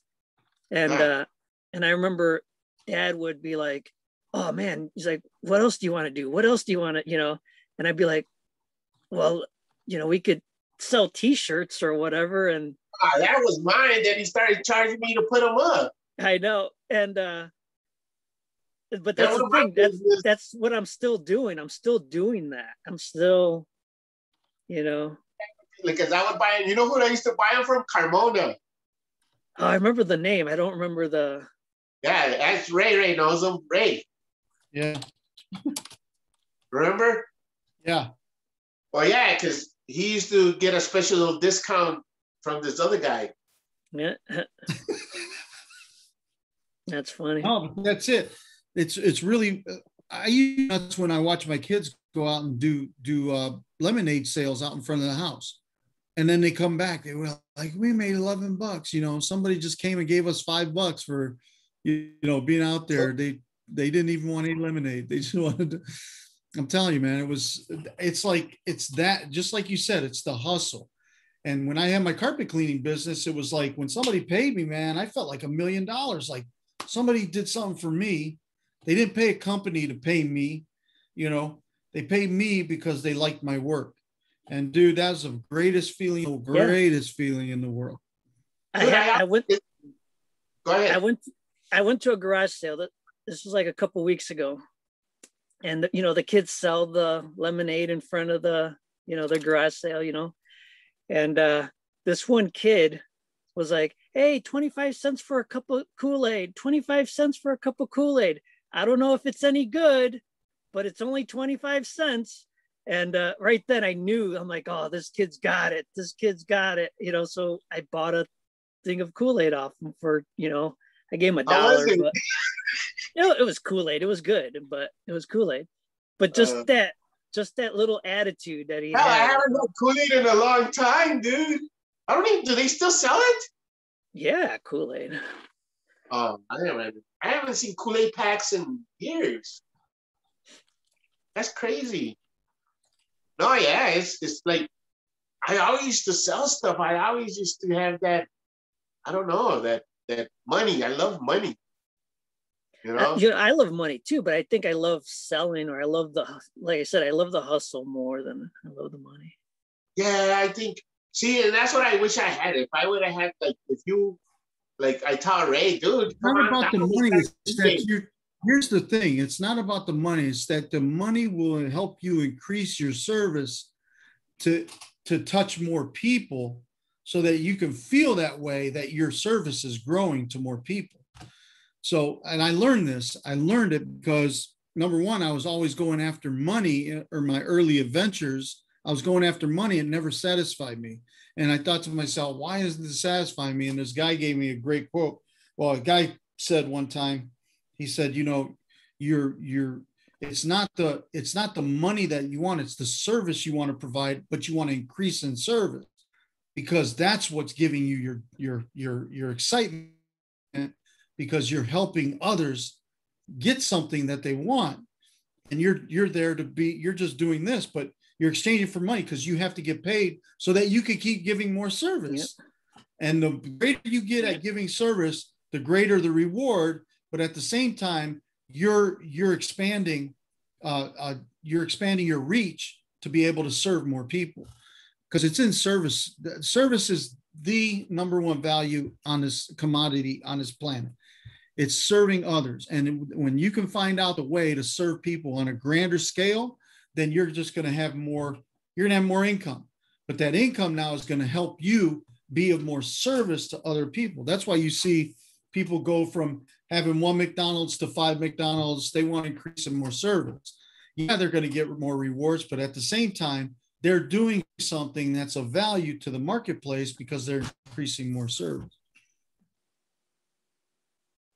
and uh, and I remember dad would be like, oh man, he's like, what else do you want to do? What else do you want to, you know? And I'd be like, well, you know, we could sell t-shirts or whatever. And Ah, that was mine. Then he started charging me to put them up. I know, and uh, but that's the thing. That's that's what I'm still doing. I'm still doing that. I'm still, you know. Because I would buy. You know who I used to buy them from? Carmona. Oh, I remember the name. I don't remember the. Yeah, that's Ray. Ray knows him. Ray. Yeah. Remember? Yeah. Well, yeah, because he used to get a special discount from this other guy. Yeah. that's funny. Oh, that's it. It's it's really I that's when I watch my kids go out and do do uh, lemonade sales out in front of the house, and then they come back. They were like, "We made eleven bucks." You know, somebody just came and gave us five bucks for you know being out there. They they didn't even want any lemonade. They just wanted to. I'm telling you, man, it was. It's like it's that. Just like you said, it's the hustle. And when I had my carpet cleaning business, it was like when somebody paid me, man, I felt like a million dollars. Like somebody did something for me they didn't pay a company to pay me, you know, they paid me because they liked my work. And dude, that's the greatest feeling, the greatest yeah. feeling in the world. I, had, I went. Go ahead. I went. I went to a garage sale. That this was like a couple weeks ago, and you know the kids sell the lemonade in front of the you know the garage sale. You know, and uh, this one kid was like, "Hey, twenty five cents for a cup of Kool Aid. Twenty five cents for a cup of Kool Aid." I don't know if it's any good, but it's only 25 cents. And uh, right then I knew, I'm like, oh, this kid's got it. This kid's got it. You know, so I bought a thing of Kool Aid off him for, you know, I gave him a dollar. But, you know, it was Kool Aid. It was good, but it was Kool Aid. But just uh, that, just that little attitude that he hell, had. I haven't had Kool Aid in a long time, dude. I don't even, do they still sell it? Yeah, Kool Aid. Oh, I haven't. I haven't seen Kool Aid packs in years. That's crazy. No, yeah, it's it's like I always used to sell stuff. I always used to have that. I don't know that that money. I love money. You know? you know, I love money too, but I think I love selling, or I love the like I said, I love the hustle more than I love the money. Yeah, I think. See, and that's what I wish I had. If I would have had like, if you like I tell Ray, dude, it's not about the money. It's that you here's the thing. It's not about the money. It's that the money will help you increase your service to to touch more people so that you can feel that way that your service is growing to more people. So, and I learned this. I learned it because number one, I was always going after money uh, or my early adventures. I was going after money. It never satisfied me. And I thought to myself, why isn't this satisfying me? And this guy gave me a great quote. Well, a guy said one time, he said, you know, you're you're it's not the it's not the money that you want, it's the service you want to provide, but you want to increase in service because that's what's giving you your your your your excitement because you're helping others get something that they want and you're you're there to be you're just doing this but you're exchanging for money because you have to get paid so that you can keep giving more service. Yep. And the greater you get at giving service, the greater the reward. But at the same time, you're you're expanding, uh, uh, you're expanding your reach to be able to serve more people because it's in service. Service is the number one value on this commodity on this planet. It's serving others, and when you can find out the way to serve people on a grander scale, then you're just going to have more, you're going to have more income. But that income now is going to help you be of more service to other people. That's why you see people go from having one McDonald's to five McDonald's. They want to increase in more service. Yeah, they're going to get more rewards, but at the same time, they're doing something that's of value to the marketplace because they're increasing more service.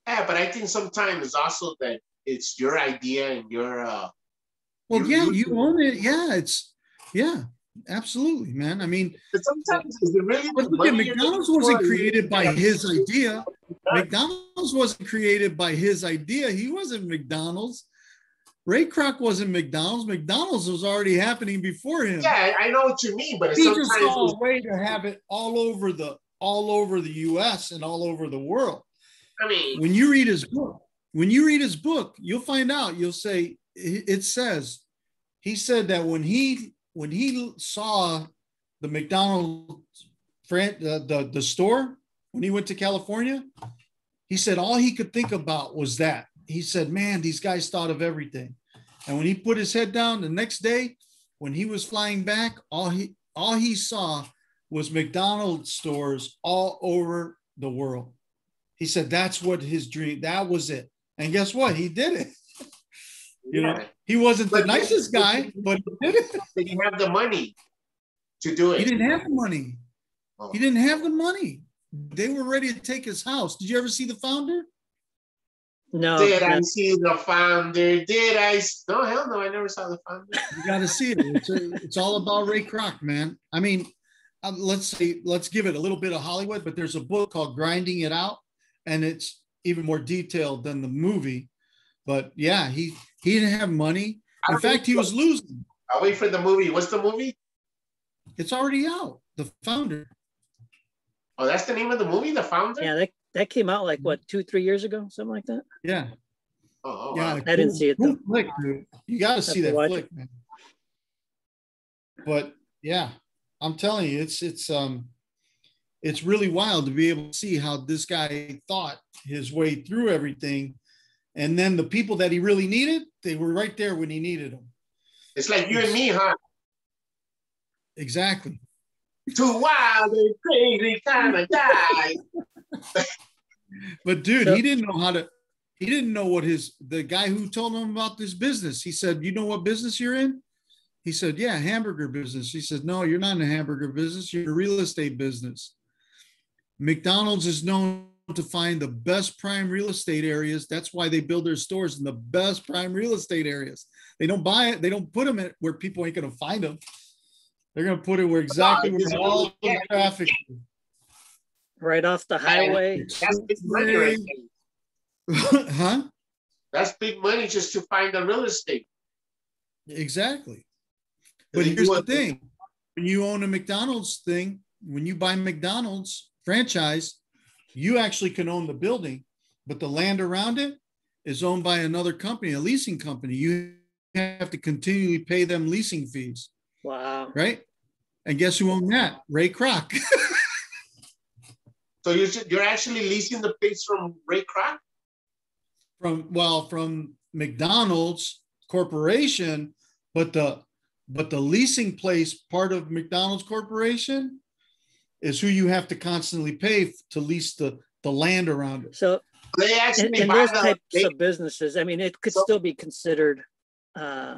Yeah, but I think sometimes it's also that it's your idea and your uh, well, you, yeah, you, own it. Yeah, it's yeah, absolutely, man. I mean, but sometimes is it really but look at McDonald's wasn't created by his idea. McDonald's wasn't created by his idea. He wasn't McDonald's. Ray Kroc wasn't McDonald's. McDonald's was already happening before him. Yeah, I know what you mean, but he just saw a way to have it all over the all over the U.S. and all over the world. I mean, when you read his book, when you read his book, you'll find out. You'll say it says he said that when he when he saw the McDonald's Fran, uh, the the store when he went to California. He said all he could think about was that. He said, "Man, these guys thought of everything." And when he put his head down the next day, when he was flying back, all he all he saw was McDonald's stores all over the world. He said that's what his dream. That was it. And guess what? He did it. you know, he wasn't the nicest guy, but he did it. Did he have the money to do it? He didn't have the money. Oh. He didn't have the money. They were ready to take his house. Did you ever see the founder? No. Did I see the founder? Did I? No, hell no, I never saw the founder. You got to see it. It's, it's all about Ray Kroc, man. I mean, uh, let's see. let's give it a little bit of Hollywood, but there's a book called Grinding It Out, and it's even more detailed than the movie. But yeah, he he didn't have money. In fact, he was losing. I'll wait for the movie. What's the movie? It's already out. The founder. Oh, that's the name of the movie, The Founder? Yeah, that, that came out like what, two, three years ago, something like that? Yeah, Oh, oh, yeah. wow. I didn't see it, Cool though. flick, dude. You got to see that flick, man. But yeah, I'm telling you, it's it's um, it's really wild to be able to see how this guy thought his way through everything, and then the people that he really needed, they were right there when he needed them. It's like you and me, huh? Exactly. Two wild and crazy kind of guys. But dude, he didn't know how to. He didn't know what his the guy who told him about this business. He said, "You know what business you're in?" He said, "Yeah, hamburger business." He said, "No, you're not in a hamburger business. You're in a real estate business." McDonald's is known to find the best prime real estate areas. That's why they build their stores in the best prime real estate areas. They don't buy it. They don't put them at where people ain't going to find them. They're going to put it where exactly where all the traffic. Right off the highway. That's big money right huh? That's big money just to find the real estate. Exactly. But here's the thing when you own a McDonald's thing, when you buy McDonald's franchise, you actually can own the building, but the land around it is owned by another company, a leasing company. You have to continually pay them leasing fees, Wow. right? And guess who owned that? Ray Kroc. So you're, you're actually leasing the place from Ray Kroc? from well, from McDonald's Corporation, but the but the leasing place part of McDonald's Corporation is who you have to constantly pay to lease the the land around it. So They actually in buy those the, types they, of businesses, I mean, it could So- still be considered uh,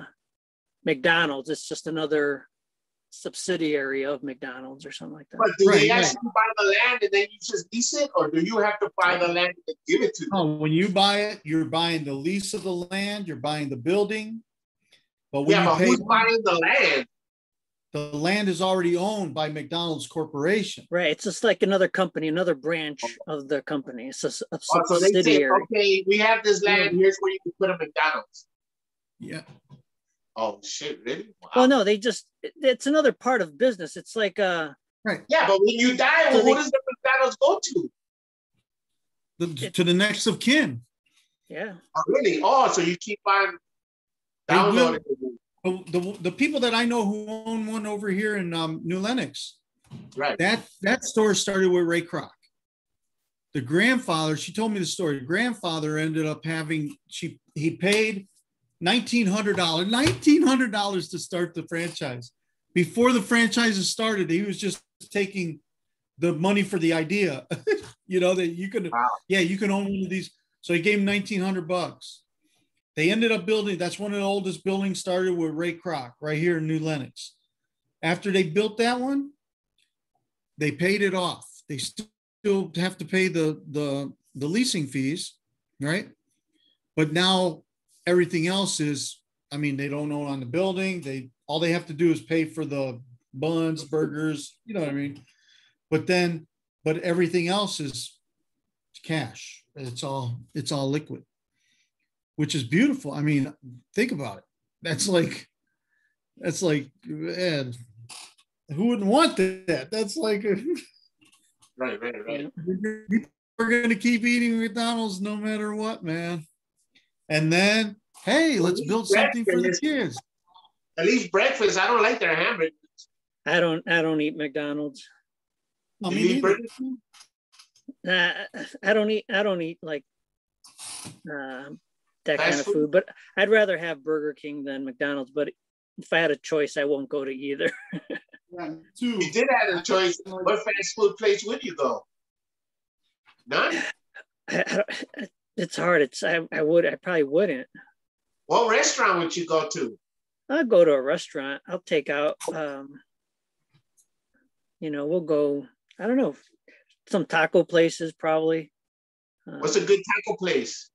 McDonald's. It's just another subsidiary of McDonald's or something like that. but do they Right, right. actually buy the land and then you just lease it, or do you have to buy the land and give it to them? Oh, when you buy it, you're buying the lease of the land, you're buying the building. But when yeah, you but pay, who's buying the land? The land is already owned by McDonald's Corporation. Right. It's just like another company, another branch of the company. It's a, s- a Oh, so they say, subsidiary. okay, we have this land. Here's where you can put a McDonald's. Yeah. Oh shit, really? Wow. Well, no, they just—it's another part of business. It's like, uh, Yeah, but when you die, So well, who they- does the McDonald's go to? The, to the next of kin. yeah. Oh, really? Oh, so you keep on downloading. The, the people that I know who own one over here in um, New Lenox, Right. that that store started with Ray Kroc. The grandfather, she told me the story. The grandfather ended up having she he paid nineteen hundred dollars, nineteen hundred dollars to start the franchise. Before the franchises started, he was just taking the money for the idea. you know that you could, Wow. yeah, you can own one of these. So he gave him nineteen hundred bucks. They ended up building. That's one of the oldest buildings. Started with Ray Kroc right here in New Lenox. After they built that one, they paid it off. They still have to pay the the the leasing fees, right? But now everything else is. I mean, they don't own on the building. They all they have to do is pay for the buns, burgers. You know what I mean? But then, but everything else is cash. It's all it's all liquid, which is beautiful. I mean, think about it. That's like that's like man, who wouldn't want that? That's like Right, right, right. we're gonna keep eating McDonald's no matter what, man. And then, hey, let's build something for the kids. At least breakfast. I don't like their hamburgers. I don't, I don't eat McDonald's. I You mean, eat either. Nah, I don't eat. I don't eat like uh, that kind of food? food. But I'd rather have Burger King than McDonald's. But if I had a choice, I won't go to either. Yeah, two. You did have a choice. What fast food place would you go? None. I, I it's hard. It's I, I would. I probably wouldn't. What restaurant would you go to? I'll go to a restaurant. I'll take out. Um, you know, we'll go. I don't know, some taco places probably. What's a good taco place?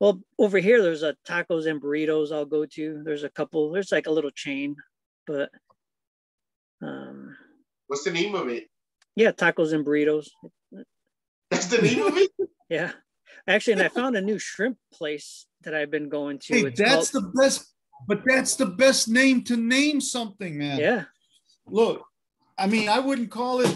Well, over here there's a tacos and burritos. I'll go to. There's a couple. There's like a little chain, but um, What's the name of it? yeah, tacos and burritos. That's the name of it. Yeah, actually, and I found a new shrimp place that I've been going to. Hey, It's that's called- the best, but that's the best name to name something, man. yeah. Look, I mean, I wouldn't call it,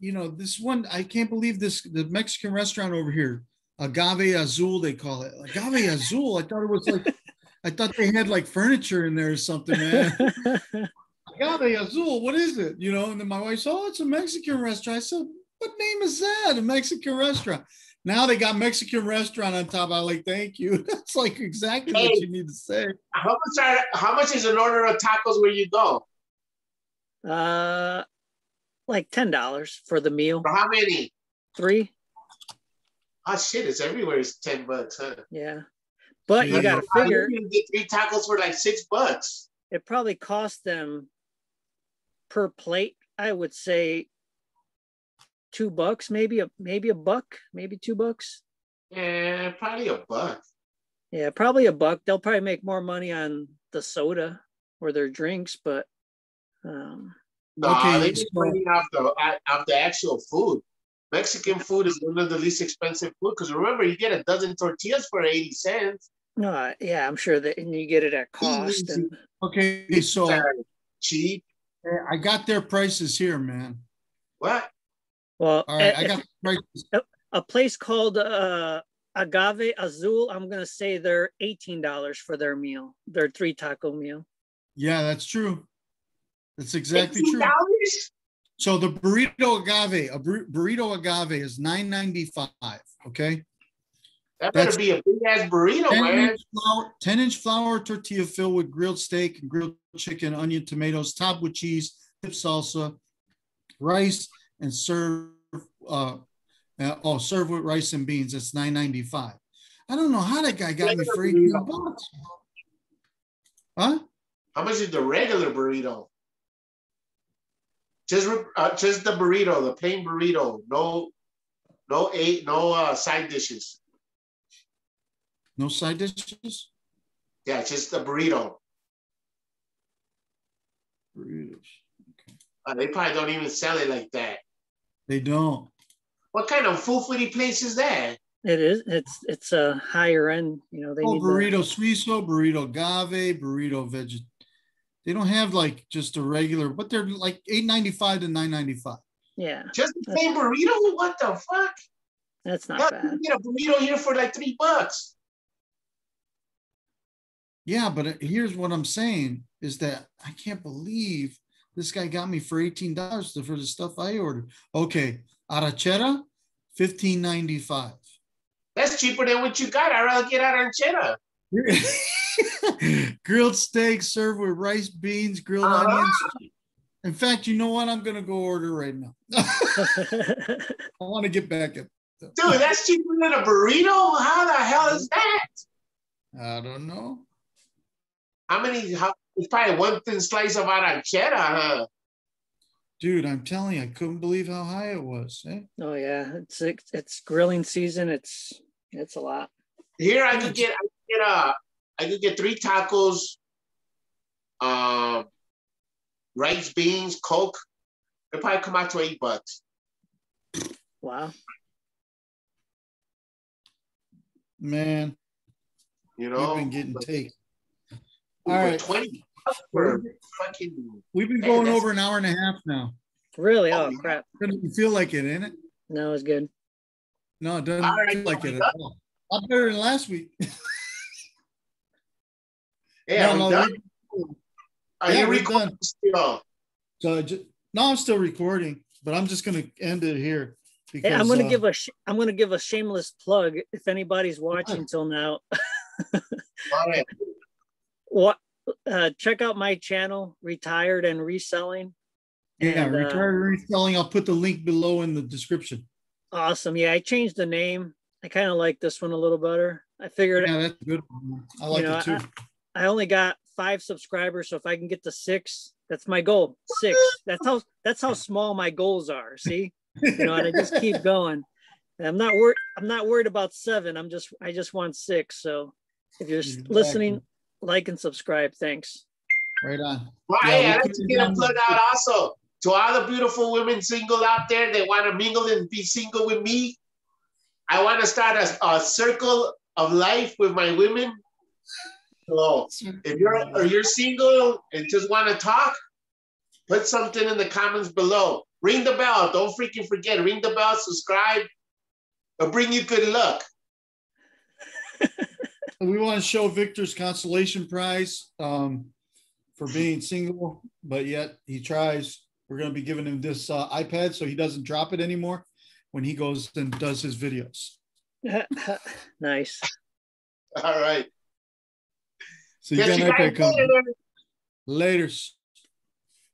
you know, this one, I can't believe this, the Mexican restaurant over here, Agave Azul, they call it. Agave Azul. I thought it was like, I thought they had like furniture in there or something, man. Agave Azul, what is it? You know, and then my wife said, Oh, it's a Mexican restaurant. I said, What name is that? A Mexican restaurant. Now they got Mexican restaurant on top. I like, thank you. That's like exactly what you need to say. How much are how much is an order of tacos where you go? uh, like ten dollars for the meal. For how many? Three. Oh shit, it's everywhere. It's ten bucks, huh? Yeah. But you Yeah. got to figure three tacos for like six bucks. it probably cost them per plate, I would say two bucks, maybe a maybe a buck, maybe two bucks. Yeah, probably a buck. Yeah, probably a buck. They'll probably make more money on the soda or their drinks, but um No, Okay, they so- just money off the off the actual food. Mexican food is one of the least expensive food because remember you get a dozen tortillas for eighty cents. no, I- yeah, I'm sure that and you get it at cost. And Okay, so cheap. I got their prices here, man. What? well, All right, a- I got prices. a place called uh Agave Azul, I'm gonna say they're eighteen dollars for their meal, their three taco meal. Yeah, that's true. That's exactly $18? true. So the burrito agave, a bur- burrito agave is nine ninety five. Okay, That better That's- be a big ass burrito, ten man. inch, flour, 10 inch flour tortilla filled with grilled steak and grilled chicken, onion, tomatoes, topped with cheese, dip salsa, rice, and serve. Uh, uh, oh, serve with rice and beans. It's nine ninety five. I don't know how that guy got me for eighteen bucks. Huh? How much is the regular burrito? Just uh, just the burrito, the plain burrito. No, no eight, no uh, side dishes. No side dishes. Yeah, just the burrito. Burritos. Uh, they probably don't even sell it like that. They don't. What kind of full footy place is that? It is. It's it's a higher end. You know they Oh, need the- burrito suizo, burrito agave, burrito veg. They don't have like just a regular, but they're like eight ninety five to nine ninety five. yeah, Just the same burrito? What the fuck? that's not How bad. you get a burrito here for like three bucks? Yeah, but uh, here's what I'm saying is that I can't believe this guy got me for eighteen dollars for the stuff I ordered. Okay, arrachera, fifteen ninety five. That's cheaper than what you got. I'd rather get arancetta. grilled steak served with rice, beans, grilled Uh-huh. onions. In fact, you know what? I'm gonna go order right now. I want to get back at. Dude, that's cheaper than a burrito? How the hell is that? I don't know. How many? How, it's probably one thin slice of arancetta, huh? Dude, I'm telling you, I couldn't believe how high it was. eh? oh yeah, it's it's it's grilling season. It's it's a lot. Here I could get, I could get uh, I could get three tacos, um, rice, beans, Coke. It'll probably come out to eight bucks. Wow. Man, You know, we've been getting take. All All right, right. twenty fucking. We've been going that's- over an hour and a half now. Really? Oh, Oh crap. Doesn't feel like it, ain't it? No, it's good. No, it doesn't All right, feel like we it at all. A lot better than last week. Yeah, No, we no, done? we- Are yeah, you we're recording done. still? So I just, no, I'm still recording. but I'm just gonna end it here. Because, hey, I'm gonna uh, give a sh- I'm gonna give a shameless plug if anybody's watching till now. what uh, check out my channel, Retired and Reselling. Yeah, and, Retired uh, Reselling. I'll put the link below in the description. Awesome. Yeah, I changed the name. I kind of like this one a little better. I figured. Yeah, that's good. I like you know, it too. I, I only got five subscribers, so if I can get to six, that's my goal. Six. That's how that's how small my goals are. See, you know, and I just keep going. And I'm not worried. I'm not worried about seven. I'm just I just want six. So if you're exactly. listening, like and subscribe. Thanks. Right on. Well, yeah, hey, I like to get a plug out also to all the beautiful women single out there that want to mingle and be single with me. I want to start a, a circle of life with my women. So if you're or you're single and just want to talk, put something in the comments below. Ring the bell. Don't freaking forget. Ring the bell, subscribe. It'll bring you good luck. we want to show Victor's consolation prize um, for being single, but yet he tries. We're going to be giving him this uh, iPad so he doesn't drop it anymore when he goes and does his videos. nice. All right. So you got an iPad coming. Later.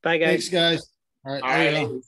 Bye, guys. Thanks, guys. All right. All right.